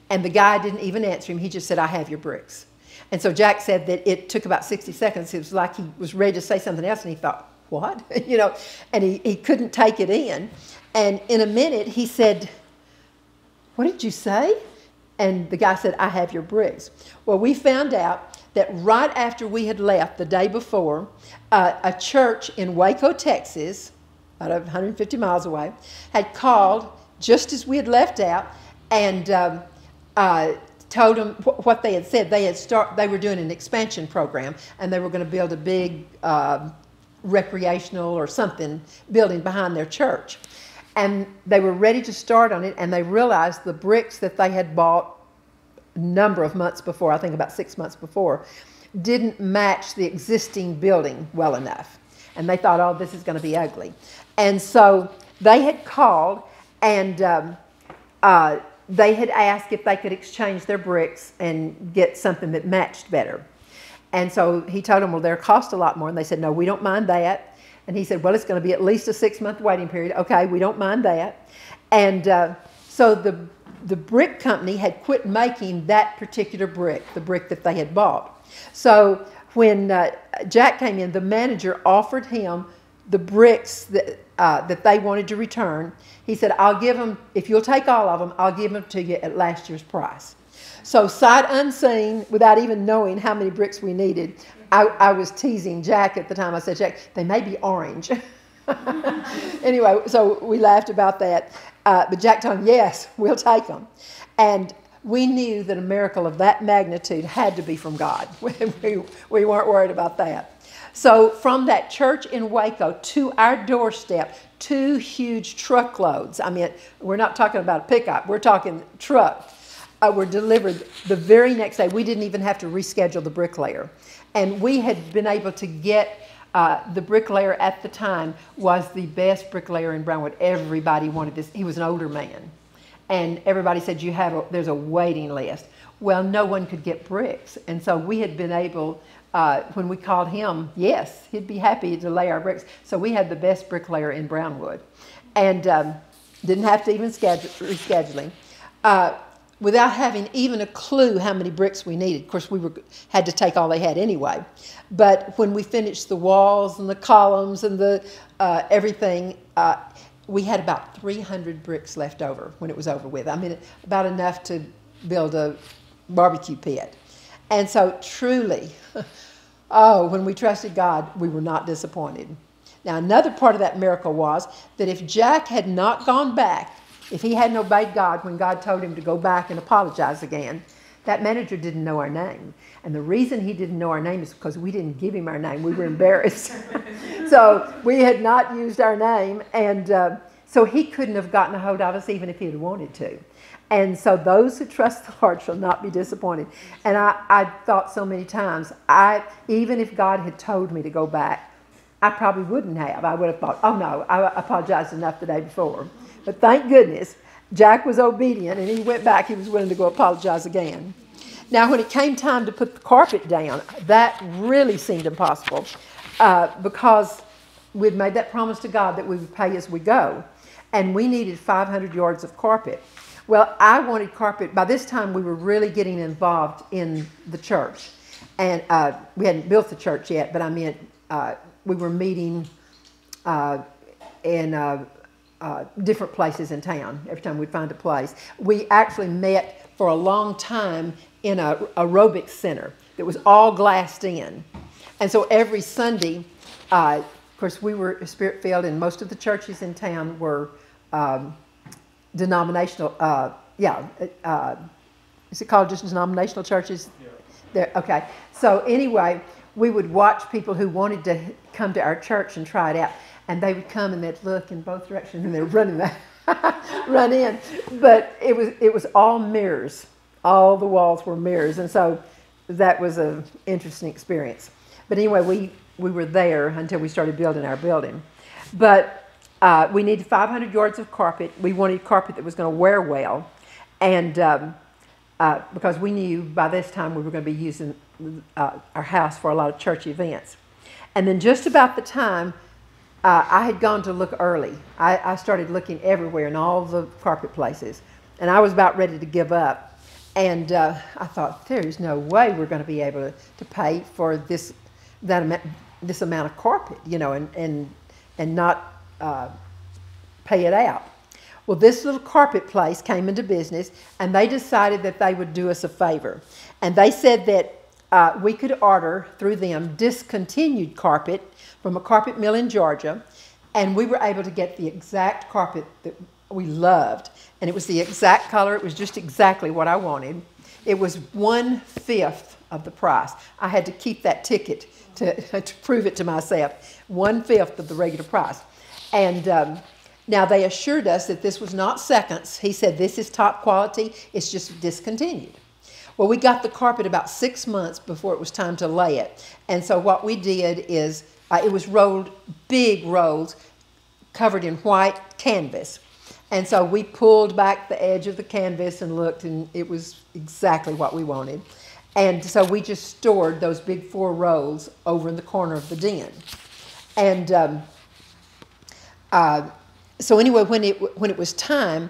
And the guy didn't even answer him. He just said, I have your bricks. And so Jack said that it took about 60 seconds. It was like he was ready to say something else, and he thought, what? [laughs] you know, and he, he couldn't take it in. And in a minute, he said, What did you say? And the guy said, I have your bricks. Well, we found out that right after we had left the day before, uh, a church in Waco, Texas, about 150 miles away, had called just as we had left out and um, uh, told them wh- what they had said. They had start, they were doing an expansion program and they were going to build a big uh, recreational or something building behind their church and they were ready to start on it, and they realized the bricks that they had bought a number of months before, I think about six months before, didn't match the existing building well enough. And they thought, oh, this is going to be ugly. And so they had called and um, uh, they had asked if they could exchange their bricks and get something that matched better. And so he told them, well, they'll cost a lot more. And they said, no, we don't mind that. And he said, Well, it's going to be at least a six month waiting period. Okay, we don't mind that. And uh, so the, the brick company had quit making that particular brick, the brick that they had bought. So when uh, Jack came in, the manager offered him the bricks that, uh, that they wanted to return. He said, I'll give them, if you'll take all of them, I'll give them to you at last year's price. So, sight unseen, without even knowing how many bricks we needed, I, I was teasing Jack at the time. I said, Jack, they may be orange. [laughs] anyway, so we laughed about that. Uh, but Jack told him, yes, we'll take them. And we knew that a miracle of that magnitude had to be from God. [laughs] we, we weren't worried about that. So, from that church in Waco to our doorstep, two huge truckloads. I mean, we're not talking about a pickup, we're talking truck. Uh, were delivered the very next day. We didn't even have to reschedule the bricklayer. And we had been able to get uh, the bricklayer at the time was the best bricklayer in Brownwood. Everybody wanted this. He was an older man. And everybody said, you have a, there's a waiting list. Well, no one could get bricks. And so we had been able, uh, when we called him, yes, he'd be happy to lay our bricks. So we had the best bricklayer in Brownwood. And um, didn't have to even schedule, rescheduling. Uh, without having even a clue how many bricks we needed. Of course, we were, had to take all they had anyway. But when we finished the walls and the columns and the uh, everything, uh, we had about 300 bricks left over when it was over with. I mean, about enough to build a barbecue pit. And so, truly, [laughs] oh, when we trusted God, we were not disappointed. Now, another part of that miracle was that if Jack had not gone back, if he hadn't obeyed God when God told him to go back and apologize again, that manager didn't know our name. And the reason he didn't know our name is because we didn't give him our name. We were embarrassed. [laughs] so we had not used our name. And uh, so he couldn't have gotten a hold of us even if he had wanted to. And so those who trust the Lord shall not be disappointed. And I, I thought so many times, I even if God had told me to go back, I probably wouldn't have. I would have thought, oh no, I apologized enough the day before. But thank goodness Jack was obedient and he went back. He was willing to go apologize again. Now, when it came time to put the carpet down, that really seemed impossible uh, because we'd made that promise to God that we would pay as we go. And we needed 500 yards of carpet. Well, I wanted carpet. By this time, we were really getting involved in the church. And uh, we hadn't built the church yet, but I meant uh, we were meeting uh, in uh, different places in town every time we'd find a place. We actually met for a long time in a aerobics center that was all glassed in. And so every Sunday, uh, of course, we were spirit filled, and most of the churches in town were um, denominational. Uh, yeah, uh, is it called just denominational churches? Yeah. There, okay. So anyway, we would watch people who wanted to come to our church and try it out and they would come and they'd look in both directions and they'd run in, run in. But it was it was all mirrors. All the walls were mirrors, and so that was an interesting experience. But anyway, we we were there until we started building our building. But uh, we needed 500 yards of carpet. We wanted carpet that was going to wear well, and um, uh, because we knew by this time we were going to be using uh, our house for a lot of church events. And then just about the time uh, I had gone to look early. I, I, started looking everywhere in all the carpet places, and I was about ready to give up. And uh, I thought, there's no way we're going to be able to, to pay for this that amount, this amount of carpet, you know, and and and not uh, pay it out. Well, this little carpet place came into business, and they decided that they would do us a favor, and they said that uh, we could order through them discontinued carpet from a carpet mill in Georgia, and we were able to get the exact carpet that we loved. And it was the exact color, it was just exactly what I wanted. It was one fifth of the price. I had to keep that ticket to, [laughs] to prove it to myself. One fifth of the regular price. And um, now they assured us that this was not seconds. He said, This is top quality, it's just discontinued. Well, we got the carpet about six months before it was time to lay it. And so what we did is uh, it was rolled, big rolls, covered in white canvas. And so we pulled back the edge of the canvas and looked, and it was exactly what we wanted. And so we just stored those big four rolls over in the corner of the den. And um, uh, so anyway, when it when it was time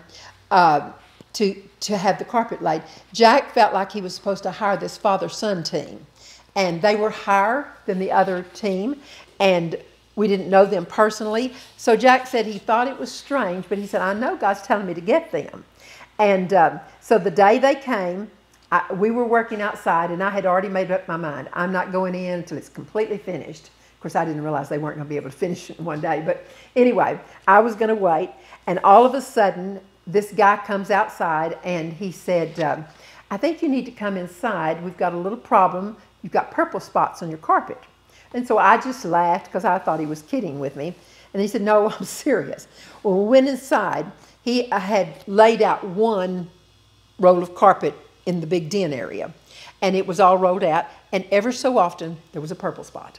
uh, to to have the carpet laid, Jack felt like he was supposed to hire this father son team, and they were higher than the other team, and we didn't know them personally. So Jack said he thought it was strange, but he said, I know God's telling me to get them. And um, so the day they came, I, we were working outside, and I had already made up my mind. I'm not going in until it's completely finished. Of course, I didn't realize they weren't going to be able to finish it [laughs] in one day. But anyway, I was going to wait. And all of a sudden, this guy comes outside and he said, um, I think you need to come inside. We've got a little problem. You've got purple spots on your carpet. And so I just laughed because I thought he was kidding with me. And he said, No, [laughs] I'm serious. Well, we went inside. He had laid out one roll of carpet in the big den area, and it was all rolled out. And ever so often, there was a purple spot.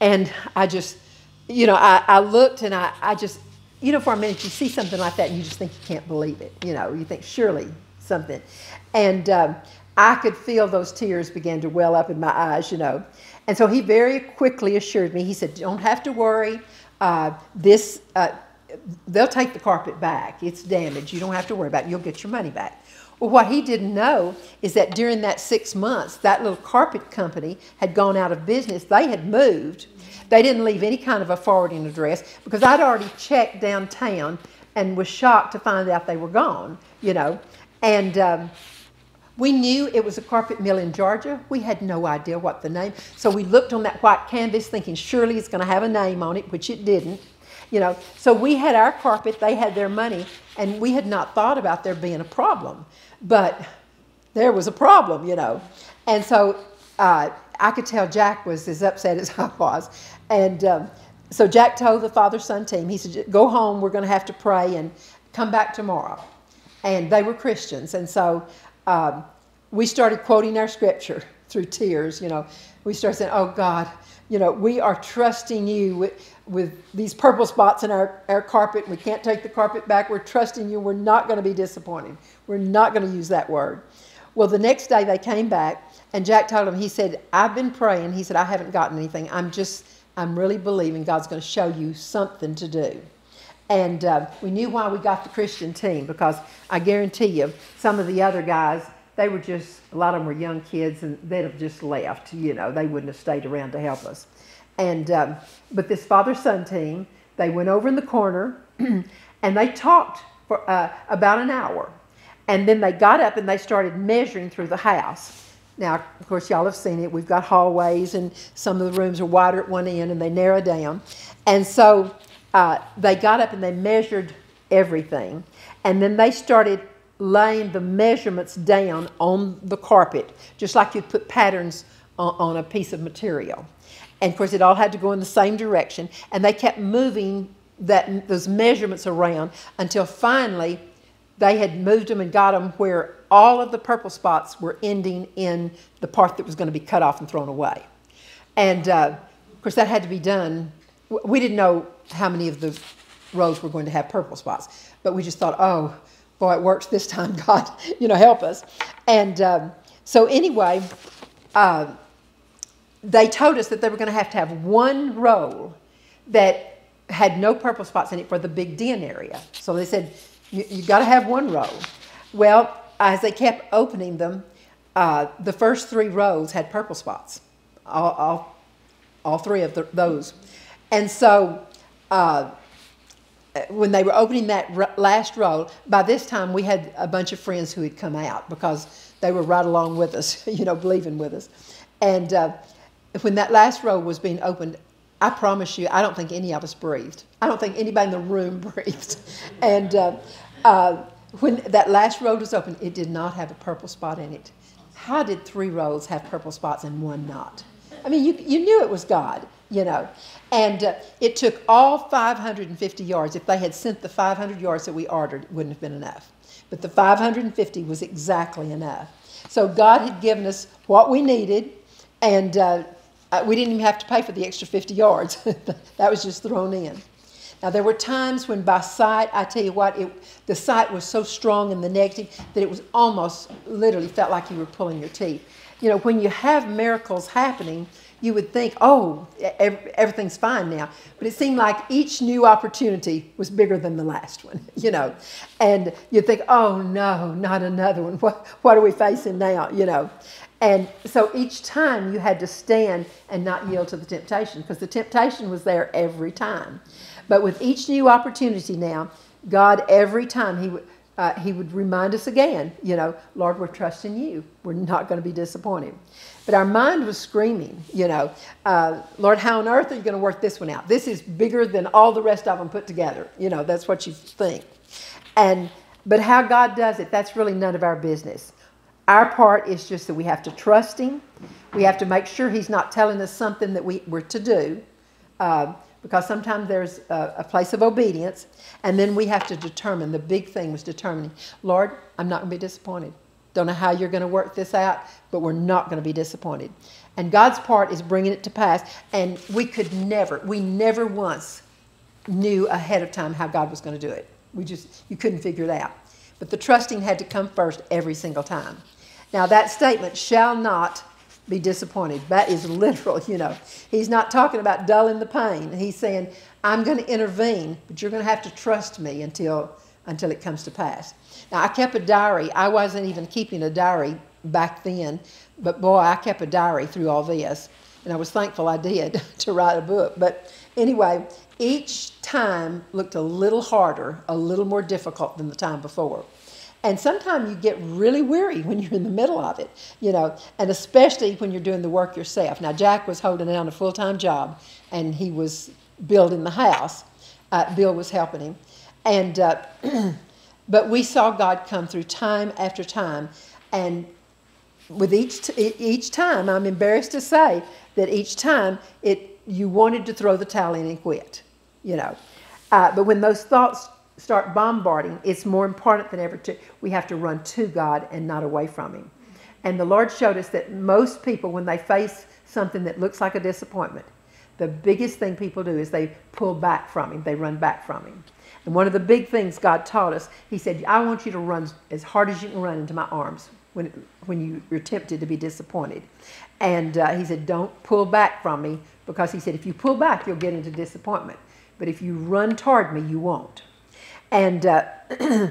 And I just, you know, I, I looked and I, I just, you know, for a minute, you see something like that and you just think you can't believe it. You know, you think, surely something. And um, I could feel those tears begin to well up in my eyes, you know. And so he very quickly assured me, he said, Don't have to worry. Uh, this, uh, they'll take the carpet back. It's damaged. You don't have to worry about it. You'll get your money back. Well, what he didn't know is that during that six months, that little carpet company had gone out of business. They had moved. They didn't leave any kind of a forwarding address because I'd already checked downtown and was shocked to find out they were gone, you know. And um, we knew it was a carpet mill in Georgia. We had no idea what the name. So we looked on that white canvas thinking surely it's going to have a name on it, which it didn't. You know, so we had our carpet, they had their money, and we had not thought about there being a problem. But there was a problem, you know. And so uh, I could tell Jack was as upset as I was. And um, so Jack told the father son team, he said, Go home, we're going to have to pray and come back tomorrow. And they were Christians. And so um, we started quoting our scripture [laughs] through tears, you know. We started saying, Oh God, you know, we are trusting you with, with these purple spots in our, our carpet. We can't take the carpet back. We're trusting you. We're not going to be disappointed. We're not going to use that word. Well, the next day they came back, and Jack told him, he said, I've been praying. He said, I haven't gotten anything. I'm just, I'm really believing God's going to show you something to do. And uh, we knew why we got the Christian team because I guarantee you, some of the other guys, they were just, a lot of them were young kids and they'd have just left, you know, they wouldn't have stayed around to help us. And, um, but this father son team, they went over in the corner [clears throat] and they talked for uh, about an hour. And then they got up and they started measuring through the house. Now, of course, y'all have seen it. We've got hallways, and some of the rooms are wider at one end and they narrow down. And so uh, they got up and they measured everything. And then they started laying the measurements down on the carpet, just like you'd put patterns on, on a piece of material. And of course, it all had to go in the same direction. And they kept moving that, those measurements around until finally they had moved them and got them where all of the purple spots were ending in the part that was going to be cut off and thrown away. And uh, of course, that had to be done. We didn't know how many of the rows were going to have purple spots, but we just thought, oh, boy, it works this time, [laughs] God, you know, help us. And um, so, anyway, uh, they told us that they were going to have to have one roll that had no purple spots in it for the big den area. So they said, you, you got to have one roll. Well, as they kept opening them, uh, the first three rows had purple spots, all, all, all three of the, those. And so uh, when they were opening that last roll, by this time we had a bunch of friends who had come out because they were right along with us, [laughs] you know, believing with us. And uh, when that last roll was being opened, I promise you, I don't think any of us breathed. I don't think anybody in the room [laughs] breathed. And uh, uh, when that last roll was open, it did not have a purple spot in it. How did three rows have purple spots and one not? I mean, you, you knew it was God, you know. And uh, it took all 550 yards. If they had sent the 500 yards that we ordered, it wouldn't have been enough. But the 550 was exactly enough. So God had given us what we needed, and uh, uh we didn't even have to pay for the extra 50 yards. [laughs] that was just thrown in. Now, there were times when by sight, I tell you what, it, the sight was so strong in the negative that it was almost literally felt like you were pulling your teeth. You know, when you have miracles happening, you would think, oh, everything's fine now. But it seemed like each new opportunity was bigger than the last one, [laughs] you know. And you'd think, oh, no, not another one. What, what are we facing now, you know? And so each time you had to stand and not yield to the temptation because the temptation was there every time. But with each new opportunity now, God, every time He would. Uh, he would remind us again, you know, Lord, we're trusting you. We're not going to be disappointed. But our mind was screaming, you know, uh, Lord, how on earth are you going to work this one out? This is bigger than all the rest of them put together. You know, that's what you think. And but how God does it, that's really none of our business. Our part is just that we have to trust Him. We have to make sure He's not telling us something that we, we're to do. Uh, because sometimes there's a, a, place of obedience, and then we have to determine. The big thing was determining, Lord, I'm not going to be disappointed. Don't know how you're going to work this out, but we're not going to be disappointed. And God's part is bringing it to pass, and we could never, we never once knew ahead of time how God was going to do it. We just, you couldn't figure it out. But the trusting had to come first every single time. Now, that statement, shall not be disappointed. That is literal, you know. He's not talking about dulling the pain. He's saying, I'm going to intervene, but you're going to have to trust me until until it comes to pass. Now, I kept a diary. I wasn't even keeping a diary back then, but boy, I kept a diary through all this, and I was thankful I did [laughs] to write a book. But anyway, each time looked a little harder, a little more difficult than the time before. And sometimes you get really weary when you're in the middle of it, you know, and especially when you're doing the work yourself. Now, Jack was holding down a full time job and he was building the house. Uh, Bill was helping him. And, uh, [clears throat] but we saw God come through time after time. And with each, t- each time, I'm embarrassed to say that each time it, you wanted to throw the towel in and quit, you know. Uh, but when those thoughts start bombarding, it's more important than ever to, we have to run to God and not away from Him. And the Lord showed us that most people, when they face something that looks like a disappointment, the biggest thing people do is they pull back from Him, they run back from Him. And one of the big things God taught us, He said, I want you to run as hard as you can run into my arms when, when you, are tempted to be disappointed. And uh, He said, Don't pull back from me because He said, if you pull back, you'll get into disappointment. But if you run toward me, you won't. And, uh, [clears throat]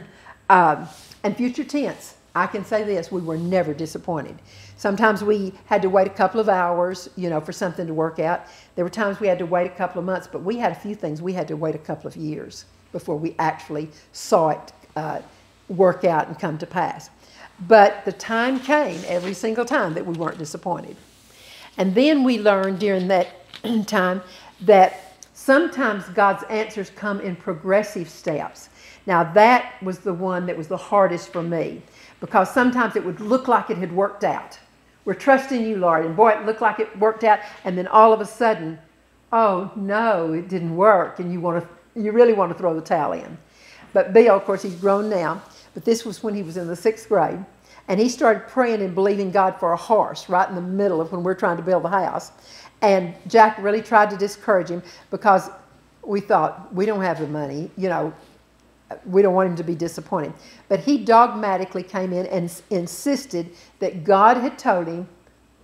um, and future tense, I can say this, we were never disappointed. Sometimes we had to wait a couple of hours, you know, for something to work out. There were times we had to wait a couple of months, but we had a few things we had to wait a couple of years before we actually saw it uh, work out and come to pass. But the time came every single time that we weren't disappointed. And then we learned during that [clears throat] time that sometimes God's answers come in progressive steps. Now, that was the one that was the hardest for me because sometimes it would look like it had worked out. We're trusting you, Lord. And boy, it looked like it worked out. And then all of a sudden, oh no, it didn't work. And you want to you really want to throw the towel in. But Bill, of course, he's grown now, but this was when he was in the sixth grade. And he started praying and believing God for a horse right in the middle of when we're trying to build the house. And Jack really tried to discourage him because we thought, we don't have the money, you know, we don't want him to be disappointed. But he dogmatically came in and insisted that God had told him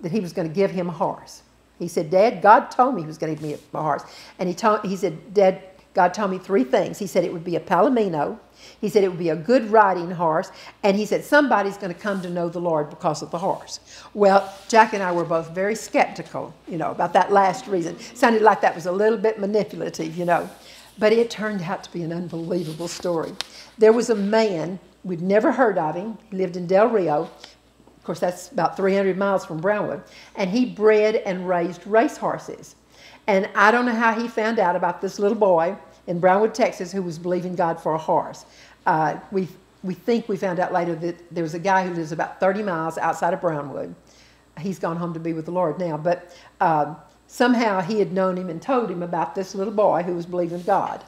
that he was going to give him a horse. He said, Dad, God told me he was going to give me a horse. And he, told, he said, Dad, God told me three things. He said it would be a Palomino. He said it would be a good riding horse. And he said somebody's going to come to know the Lord because of the horse. Well, Jack and I were both very skeptical, you know, about that last reason. Sounded like that was a little bit manipulative, you know. But it turned out to be an unbelievable story. There was a man, we'd never heard of him. He lived in Del Rio. Of course, that's about 300 miles from Brownwood. And he bred and raised race horses. And I don't know how he found out about this little boy in Brownwood, Texas, who was believing God for a horse. Uh, we, we think we found out later that there was a guy who lives about 30 miles outside of Brownwood. He's gone home to be with the Lord now, but uh, somehow he had known him and told him about this little boy who was believing God.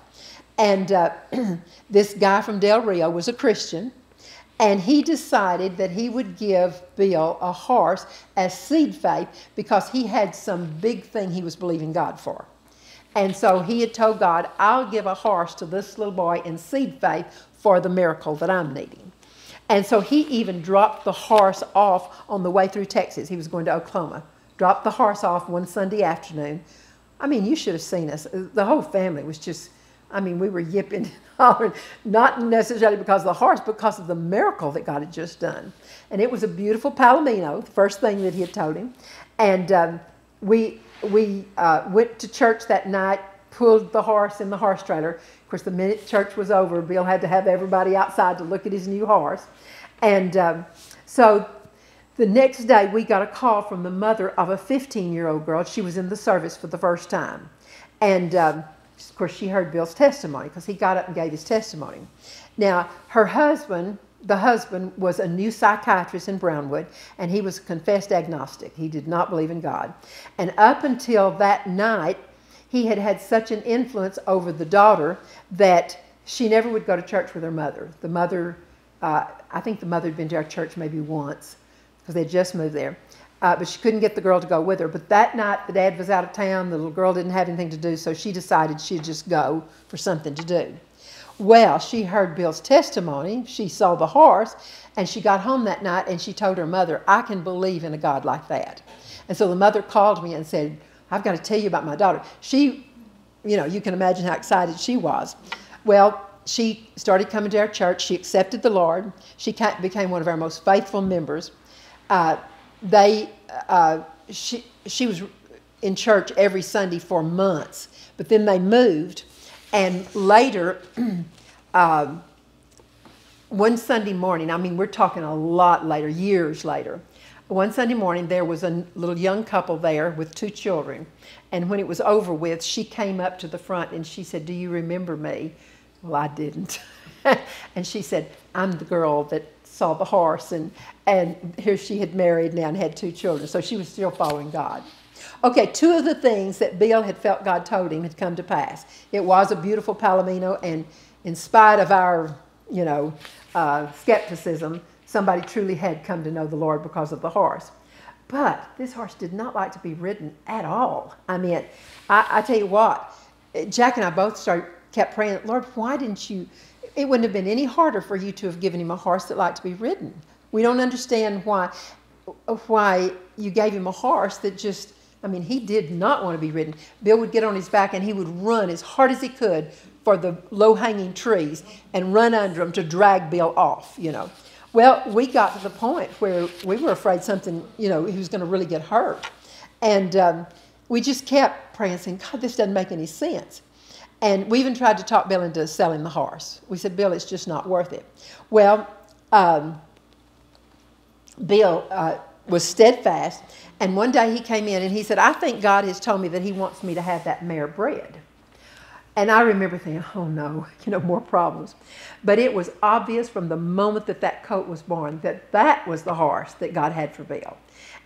And uh, [clears throat] this guy from Del Rio was a Christian, and he decided that he would give Bill a horse as seed faith because he had some big thing he was believing God for. And so he had told God, I'll give a horse to this little boy in seed faith for the miracle that I'm needing. And so he even dropped the horse off on the way through Texas. He was going to Oklahoma. Dropped the horse off one Sunday afternoon. I mean, you should have seen us. The whole family was just, I mean, we were yipping and [laughs] hollering, not necessarily because of the horse, but because of the miracle that God had just done. And it was a beautiful palomino, the first thing that he had told him. And um, we we uh, went to church that night, pulled the horse in the horse trailer. Of course, the minute church was over, Bill had to have everybody outside to look at his new horse. And um, so the next day, we got a call from the mother of a 15 year old girl. She was in the service for the first time. And um, of course, she heard Bill's testimony because he got up and gave his testimony. Now, her husband the husband was a new psychiatrist in Brownwood, and he was a confessed agnostic. He did not believe in God. And up until that night, he had had such an influence over the daughter that she never would go to church with her mother. The mother, uh, I think the mother had been to our church maybe once because they just moved there. Uh, but she couldn't get the girl to go with her. But that night, the dad was out of town. The little girl didn't have anything to do, so she decided she'd just go for something to do. Well, she heard Bill's testimony. She saw the horse, and she got home that night and she told her mother, I can believe in a God like that. And so the mother called me and said, I've got to tell you about my daughter. She, you know, you can imagine how excited she was. Well, she started coming to our church. She accepted the Lord. She became one of our most faithful members. Uh, they, uh, she, she was in church every Sunday for months, but then they moved, and later, [clears throat] um, one Sunday morning, I mean, we're talking a lot later, years later. One Sunday morning, there was a little young couple there with two children. And when it was over with, she came up to the front and she said, Do you remember me? Well, I didn't. [laughs] and she said, I'm the girl that saw the horse. And, and here she had married now and had two children. So she was still following God. Okay, two of the things that Bill had felt God told him had come to pass. It was a beautiful Palomino, and in spite of our, you know, uh, skepticism, somebody truly had come to know the Lord because of the horse. But this horse did not like to be ridden at all. I mean, I, I tell you what, Jack and I both started, kept praying, Lord, why didn't you? It wouldn't have been any harder for you to have given him a horse that liked to be ridden. We don't understand why, why you gave him a horse that just I mean, he did not want to be ridden. Bill would get on his back and he would run as hard as he could for the low hanging trees and run under them to drag Bill off, you know. Well, we got to the point where we were afraid something, you know, he was going to really get hurt. And um, we just kept praying, saying, God, this doesn't make any sense. And we even tried to talk Bill into selling the horse. We said, Bill, it's just not worth it. Well, um, Bill uh, was steadfast and one day he came in and he said, I think God has told me that he wants me to have that mare bred. And I remember thinking, oh no, [laughs] you know, more problems. But it was obvious from the moment that that colt was born that that was the horse that God had for Bill.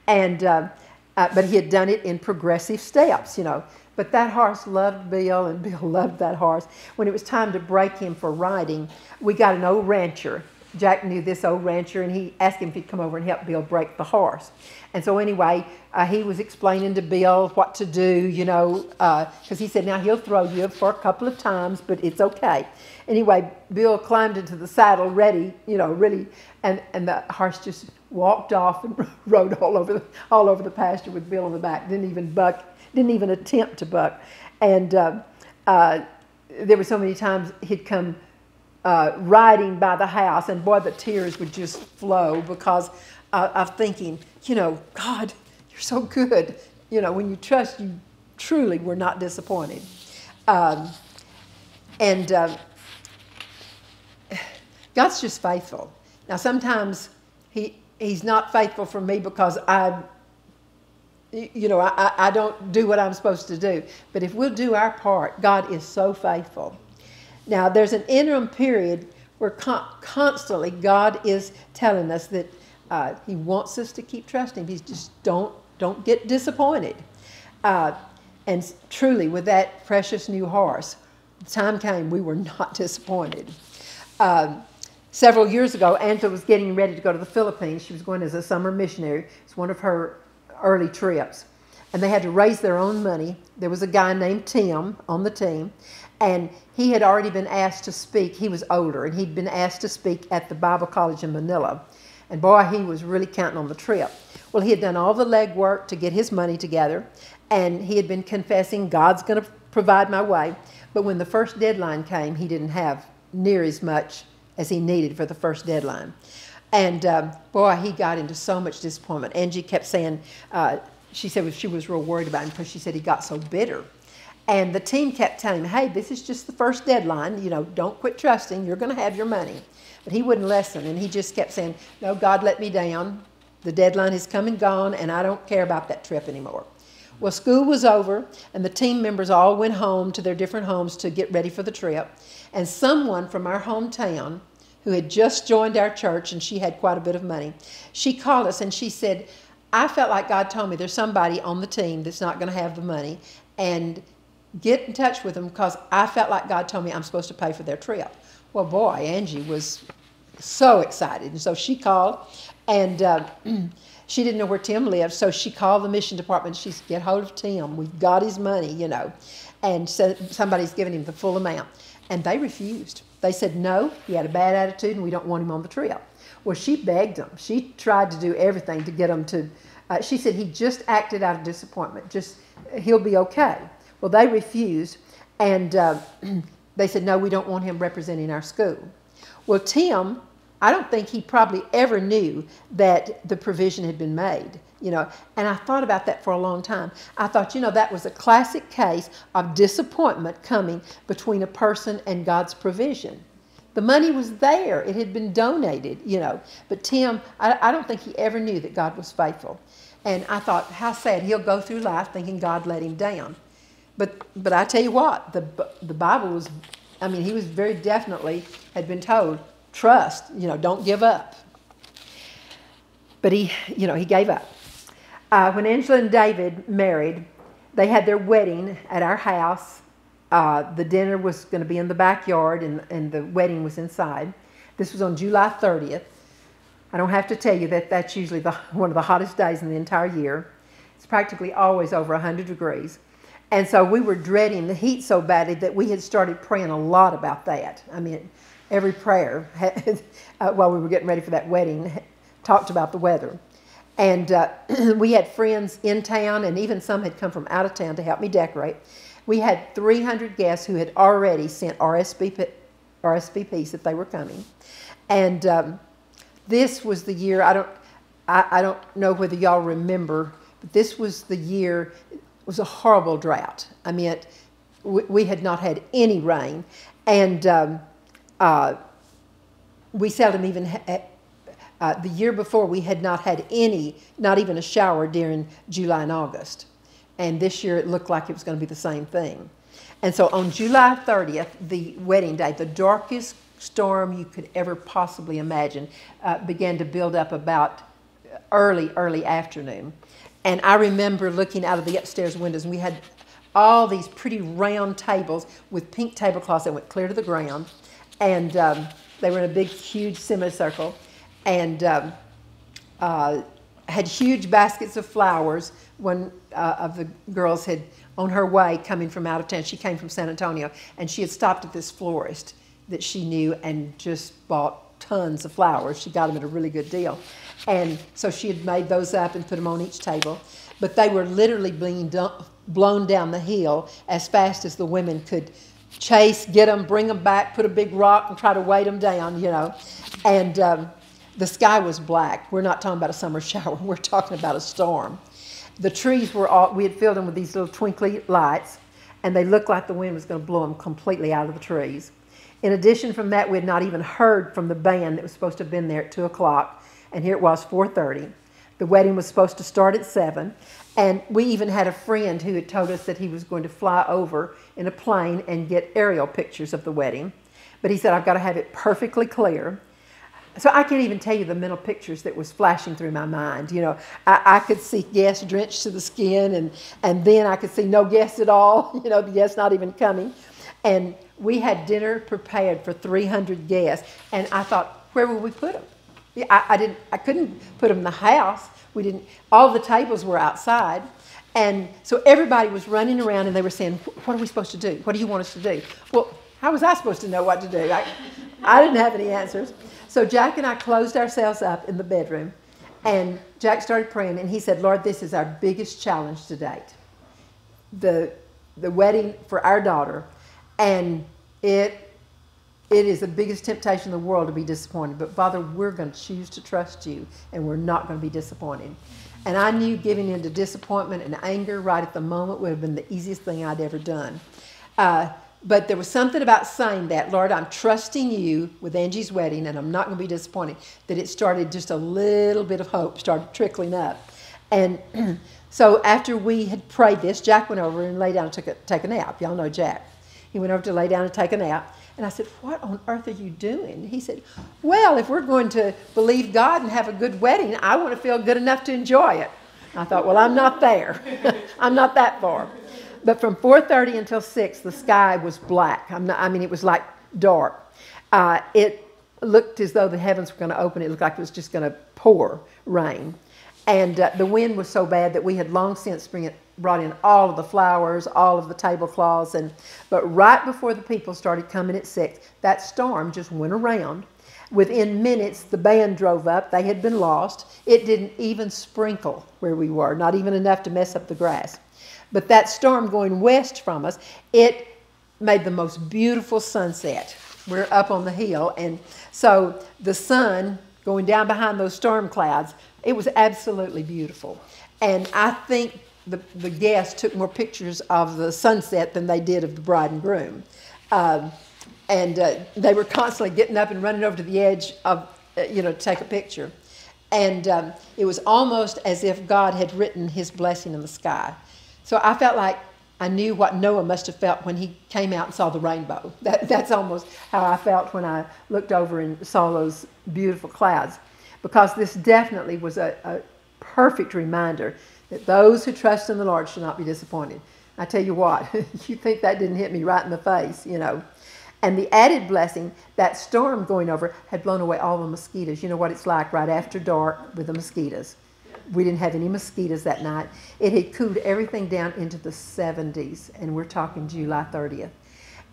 And, uh, uh, but he had done it in progressive steps, you know. But that horse loved Bill, and Bill [laughs] loved that horse. When it was time to break him for riding, we got an old rancher Jack knew this old rancher, and he asked him if he'd come over and help Bill break the horse. And so, anyway, uh, he was explaining to Bill what to do, you know, because uh, he said, now he'll throw you for a couple of times, but it's okay. Anyway, Bill climbed into the saddle, ready, you know, really, and, and the horse just walked off and [laughs] rode all over, the, all over the pasture with Bill on the back. Didn't even buck, didn't even attempt to buck. And uh, uh there were so many times he'd come uh, riding by the house, and boy, the tears would just flow because uh, of thinking, you know, God, you're so good. You know, when you trust, you truly were not disappointed. Um, and uh, God's just faithful. Now, sometimes he, He's not faithful for me because I you know, I, I don't do what I'm supposed to do. But if we'll do our part, God is so faithful. Now, there's an interim period where con- constantly God is telling us that uh, He wants us to keep trusting. He's just don't don't get disappointed. Uh, and truly, with that precious new horse, the time came we were [laughs] not disappointed. Um, several years ago, Angela was getting ready to go to the Philippines. She was going as a summer missionary. It's one of her early trips. And they had to raise their own money. There was a guy named Tim on the team, and he had already been asked to speak. He was older, and he'd been asked to speak at the Bible College in Manila. And boy, he was really counting on the trip. Well, he had done all the legwork to get his money together, and he had been confessing, God's going to provide my way. But when the first deadline came, he didn't have near as much as he needed for the first deadline. And uh, boy, he got into so much disappointment. Angie kept saying, uh, she said she was real worried about him because she said he got so bitter. And the team kept telling him, hey, this is just the first deadline. You know, don't quit trusting. You're going to have your money. But he wouldn't listen. And he just kept saying, no, God let me down. The deadline has come and gone, and I don't care about that trip anymore. Well, school was over, and the team members all went home to their different homes to get ready for the trip. And someone from our hometown, who had just joined our church and she had quite a bit of money, she called us and she said, I felt like God told me there's somebody on the team that's not going to have the money, and get in touch with them because I felt like God told me I'm supposed to pay for their trip. Well, boy, Angie was so excited. And so she called, and uh, [clears throat] she didn't know where Tim lived, so she called the mission department. She said, Get hold of Tim. We've got his money, you know. And so somebody's giving him the full amount. And they refused. They said, No, he had a bad attitude, and we don't want him on the trip. Well, she begged him. She tried to do everything to get him to. Uh, she said he just acted out of disappointment. Just he'll be okay. Well, they refused, and uh, [clears throat] they said, no, we don't want him representing our school. Well, Tim, I don't think he probably ever knew that the provision had been made, you know. And I thought about that for a long time. I thought, you know, that was a classic case of disappointment coming between a person and God's provision. The money was there, it had been donated, you know. But Tim, I, I don't think he ever knew that God was faithful. And I thought, how sad. He'll go through life thinking God let him down. But, but I tell you what, the, the Bible was, I mean, he was very definitely, had been told, trust, you know, don't give up. But he, you know, he gave up. Uh, when Angela and David married, they had their wedding at our house. Uh, the dinner was going to be in the backyard, and, and the wedding was inside. This was on July 30th. I don't have to tell you that that's usually the, [laughs] one of the hottest days in the entire year. It's practically always over 100 degrees. And so we were dreading the heat so badly that we had started praying a lot about that. I mean, every prayer [laughs] uh, while we were getting ready for that wedding [laughs] talked about the weather. And uh, [clears throat] we had friends in town, and even some had come from out of town to help me decorate. We had 300 guests who had already sent RSVP, RSVPs that they were coming. And um, this was the year, I don't, I, I don't know whether y'all remember, but this was the year, it was a horrible drought. I mean, it, we, we had not had any rain. And um, uh, we seldom even, uh, the year before, we had not had any, not even a shower during July and August. And this year it looked like it was going to be the same thing. And so on July 30th, the wedding day, the darkest storm you could ever possibly imagine uh, began to build up about early, early afternoon. And I remember looking out of the upstairs windows, and we had all these pretty round tables with pink tablecloths that went clear to the ground. And um, they were in a big, huge semicircle. And um, uh, had huge baskets of flowers. One uh, of the girls had, on her way coming from out of town, she came from San Antonio, and she had stopped at this florist that she knew and just bought tons of flowers. She got them at a really good deal. And so she had made those up and put them on each table. But they were literally being blown down the hill as fast as the women could chase, get them, bring them back, put a big rock and try to weight them down, you know. And um, the sky was black. We're not talking about a summer [laughs] shower, we're talking about a storm. The trees were all, we had filled them with these little twinkly lights, and they looked like the wind was going to blow them completely out of the trees. In addition from that, we had not even heard from the band that was supposed to have been there at 2 o'clock, and here it was 4.30. The wedding was supposed to start at 7, and we even had a friend who had told us that he was going to fly over in a plane and get aerial pictures of the wedding. But he said, I've got to have it perfectly clear. So I can't even tell you the mental pictures that was flashing through my mind. You know, I, I, could see guests drenched to the skin, and, and then I could see no guests at all, [laughs] you know, the guests not even coming. And we had dinner prepared for 300 guests, and I thought, where will we put them? I, I, didn't, I couldn't put them in the house. We didn't, all the tables were outside. And so everybody was running around and they were saying, What are we supposed to do? What do you want us to do? Well, how was I supposed to know what to do? I, I didn't have any answers. So Jack and I closed ourselves up in the bedroom, and Jack started praying, and he said, Lord, this is our biggest challenge to date. The, the wedding for our daughter, and it it is the biggest temptation in the world to be disappointed. But Father, we're going to choose to trust you, and we're not going to be disappointed. And I knew giving in to disappointment and anger right at the moment would have been the easiest thing I'd ever done. Uh, but there was something about saying that, Lord, I'm trusting you with Angie's wedding and I'm not going to be disappointed, that it started just a little bit of hope started trickling up. And [clears throat] so after we had prayed this, Jack went over and lay down and took a, take a nap. Y'all know Jack. He went over to lay down and take a nap. And I said, What on earth are you doing? He said, Well, if we're going to believe God and have a good wedding, I want to feel good enough to enjoy it. I thought, Well, I'm not there. [laughs] I'm not that far. But from 4:30 until 6, the sky was black. Not, i mean, it was like dark. Uh, it looked as though the heavens were going to open. It looked like it was just going to pour rain. And uh, the wind was so bad that we had long since bring, brought in all of the flowers, all of the tablecloths. And, but right before the people started coming at 6, that storm just went around. Within minutes, the band drove up. They had been lost. It didn't even sprinkle where we were, not even enough to mess up the grass. But that storm going west from us, it made the most beautiful sunset. We're up on the hill, and so the sun going down behind those storm clouds, it was absolutely beautiful. And I think the, the guests took more pictures of the sunset than they did of the bride and groom. Um, and uh, they were constantly getting up and running over to the edge of, uh, you know, to take a picture. And um, it was almost as if God had written his blessing in the sky. So I felt like I knew what Noah must have felt when he came out and saw the rainbow. [laughs] That, that's almost how I felt when I looked over and saw those beautiful clouds. Because this definitely was a, a perfect reminder that those who trust in the Lord shall not be disappointed. I tell you what, [laughs] you think that didn't hit me right in the face, you know. And the added blessing, that storm going over had blown away all the mosquitoes. You know what it's like right after dark with the mosquitoes. We didn't have any mosquitoes that night. It had cooled everything down into the 70s, and we're talking July 30th.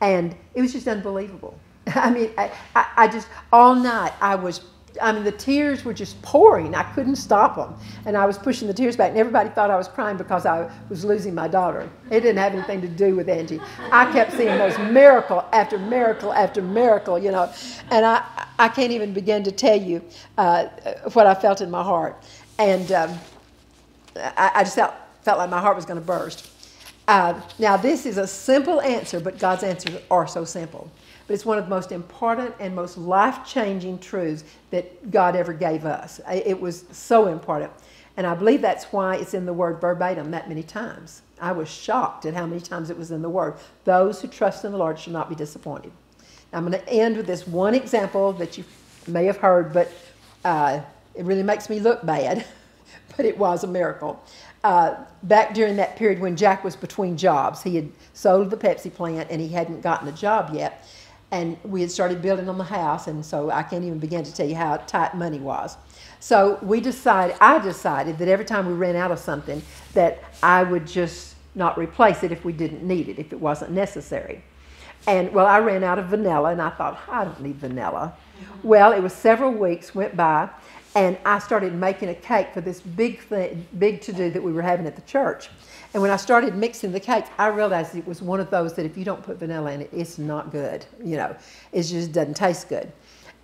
And it was just unbelievable. [laughs] I mean, I, I, I just, all night I was I mean, the tears were just pouring. I couldn't stop them. And I was pushing the tears back, and everybody thought I was crying because I was losing my daughter. It didn't have anything to do with Angie. I kept seeing those miracle after miracle after miracle, you know. And I, I can't even begin to tell you uh, what I felt in my heart. And um, I, I, just felt, felt like my heart was going to burst. Uh, now, this is a simple answer, but God's answers are so simple but it's one of the most important and most life changing truths that God ever gave us. It was so important. And I believe that's why it's in the word verbatim that many times. I was shocked at how many times it was in the word. Those who trust in the Lord shall not be disappointed. Now, I'm going to end with this one example that you may have heard, but uh, it really makes me look bad, [laughs] but it was a miracle. Uh, back during that period when Jack was between jobs, he had sold the Pepsi plant and he hadn't gotten a job yet and we had started building on the house, and so I can't even begin to tell you how tight money was. So we decided, I decided that every time we ran out of something, that I would just not replace it if we didn't need it, if it wasn't necessary. And well, I ran out of vanilla, and I thought, I don't need vanilla. Well, it was several weeks went by, and I started making a cake for this big thing, big to do that we were having at the church. And when I started mixing the cake, I realized it was one of those that if you don't put vanilla in it, it's not good. You know, it just doesn't taste good.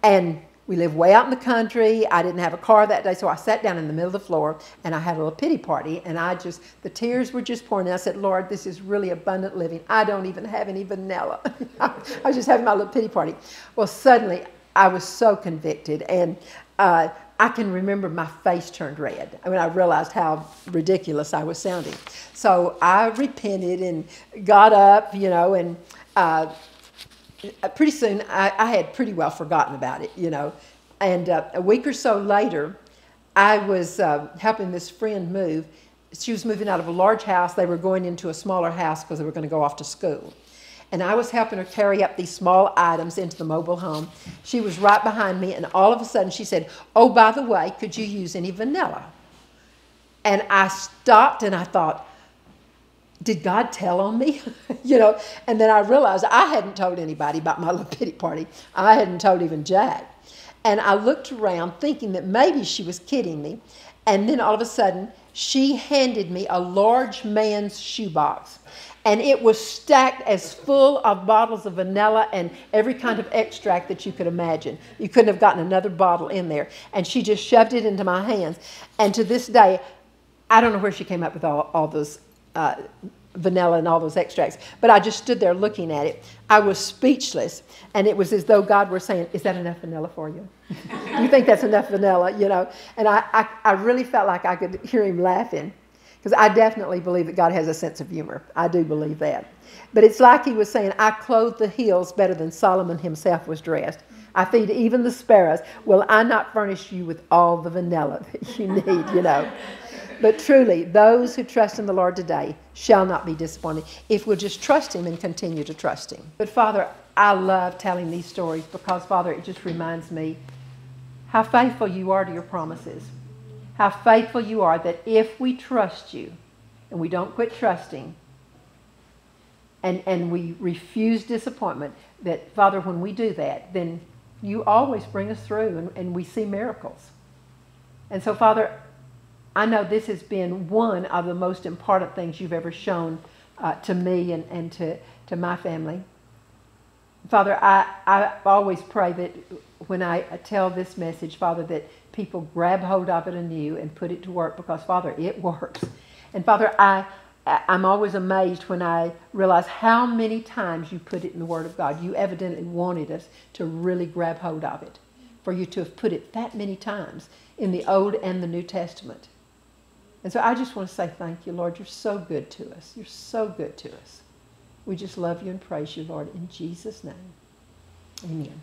And we live way out in the country. I didn't have a car that day, so I sat down in the middle of the floor and I had a little pity party. And I just, the tears were just pouring. And I said, Lord, this is really abundant living. I don't even have any vanilla. [laughs] I was just having my little pity party. Well, suddenly I was so convicted. And uh, I can remember my face turned red. Mean, I realized how ridiculous I was sounding. So I repented and got up, you know, and uh, pretty soon I, I, had pretty well forgotten about it, you know. And uh, a week or so later, I was uh, helping this friend move. She was moving out of a large house. They were going into a smaller house because they were going to go off to school and I was helping her carry up these small items into the mobile home. She was right behind me, and all of a sudden she said, Oh, by the way, could you use any vanilla? And I stopped and I thought, did God tell on me? [laughs] you know, and then I realized I hadn't told anybody about my [laughs] little pity party. I hadn't told even Jack. And I looked around thinking that maybe she was kidding me. And then all of a sudden, she handed me a large man's shoebox and it was stacked as full of bottles of vanilla and every kind of extract that you could imagine. You couldn't have gotten another bottle in there. And she just shoved it into my hands. And to this day, I don't know where she came up with all, all those uh, vanilla and all those extracts, but I just stood there looking at it. I was speechless. And it was as though God were saying, Is that enough vanilla for you? [laughs] you think that's enough vanilla? You know? And I, I, I really felt like I could hear him laughing. Because I definitely believe that God has a sense of humor. I do believe that. But it's like he was saying, I clothe the hills better than Solomon himself was dressed. I feed even the sparrows. Will I not furnish you with all the vanilla that you [laughs] need, you know? But truly, those who trust in the Lord today shall not be disappointed if we'll just trust Him and continue to trust Him. But Father, I love telling these stories because, Father, it just reminds me how faithful you are to your promises how faithful you are that if we trust you and we don't quit trusting and, and we refuse disappointment, that, Father, when we do that, then you always bring us through and, and we see miracles. And so, Father, I know this has been one of the most important things you've ever shown uh, to me and, and to, to my family. Father, I, I always pray that when I tell this message, Father, that people grab hold of it anew and put it to work because, Father, it works. And Father, I, I'm always amazed when I realize how many times you put it in the Word of God. You evidently wanted us to really grab hold of it, for you to have put it that many times in the Old and the New Testament. And so I just want to say thank you, Lord. You're so good to us. You're so good to us. We just love you and praise you, Lord, in Jesus' name. Amen.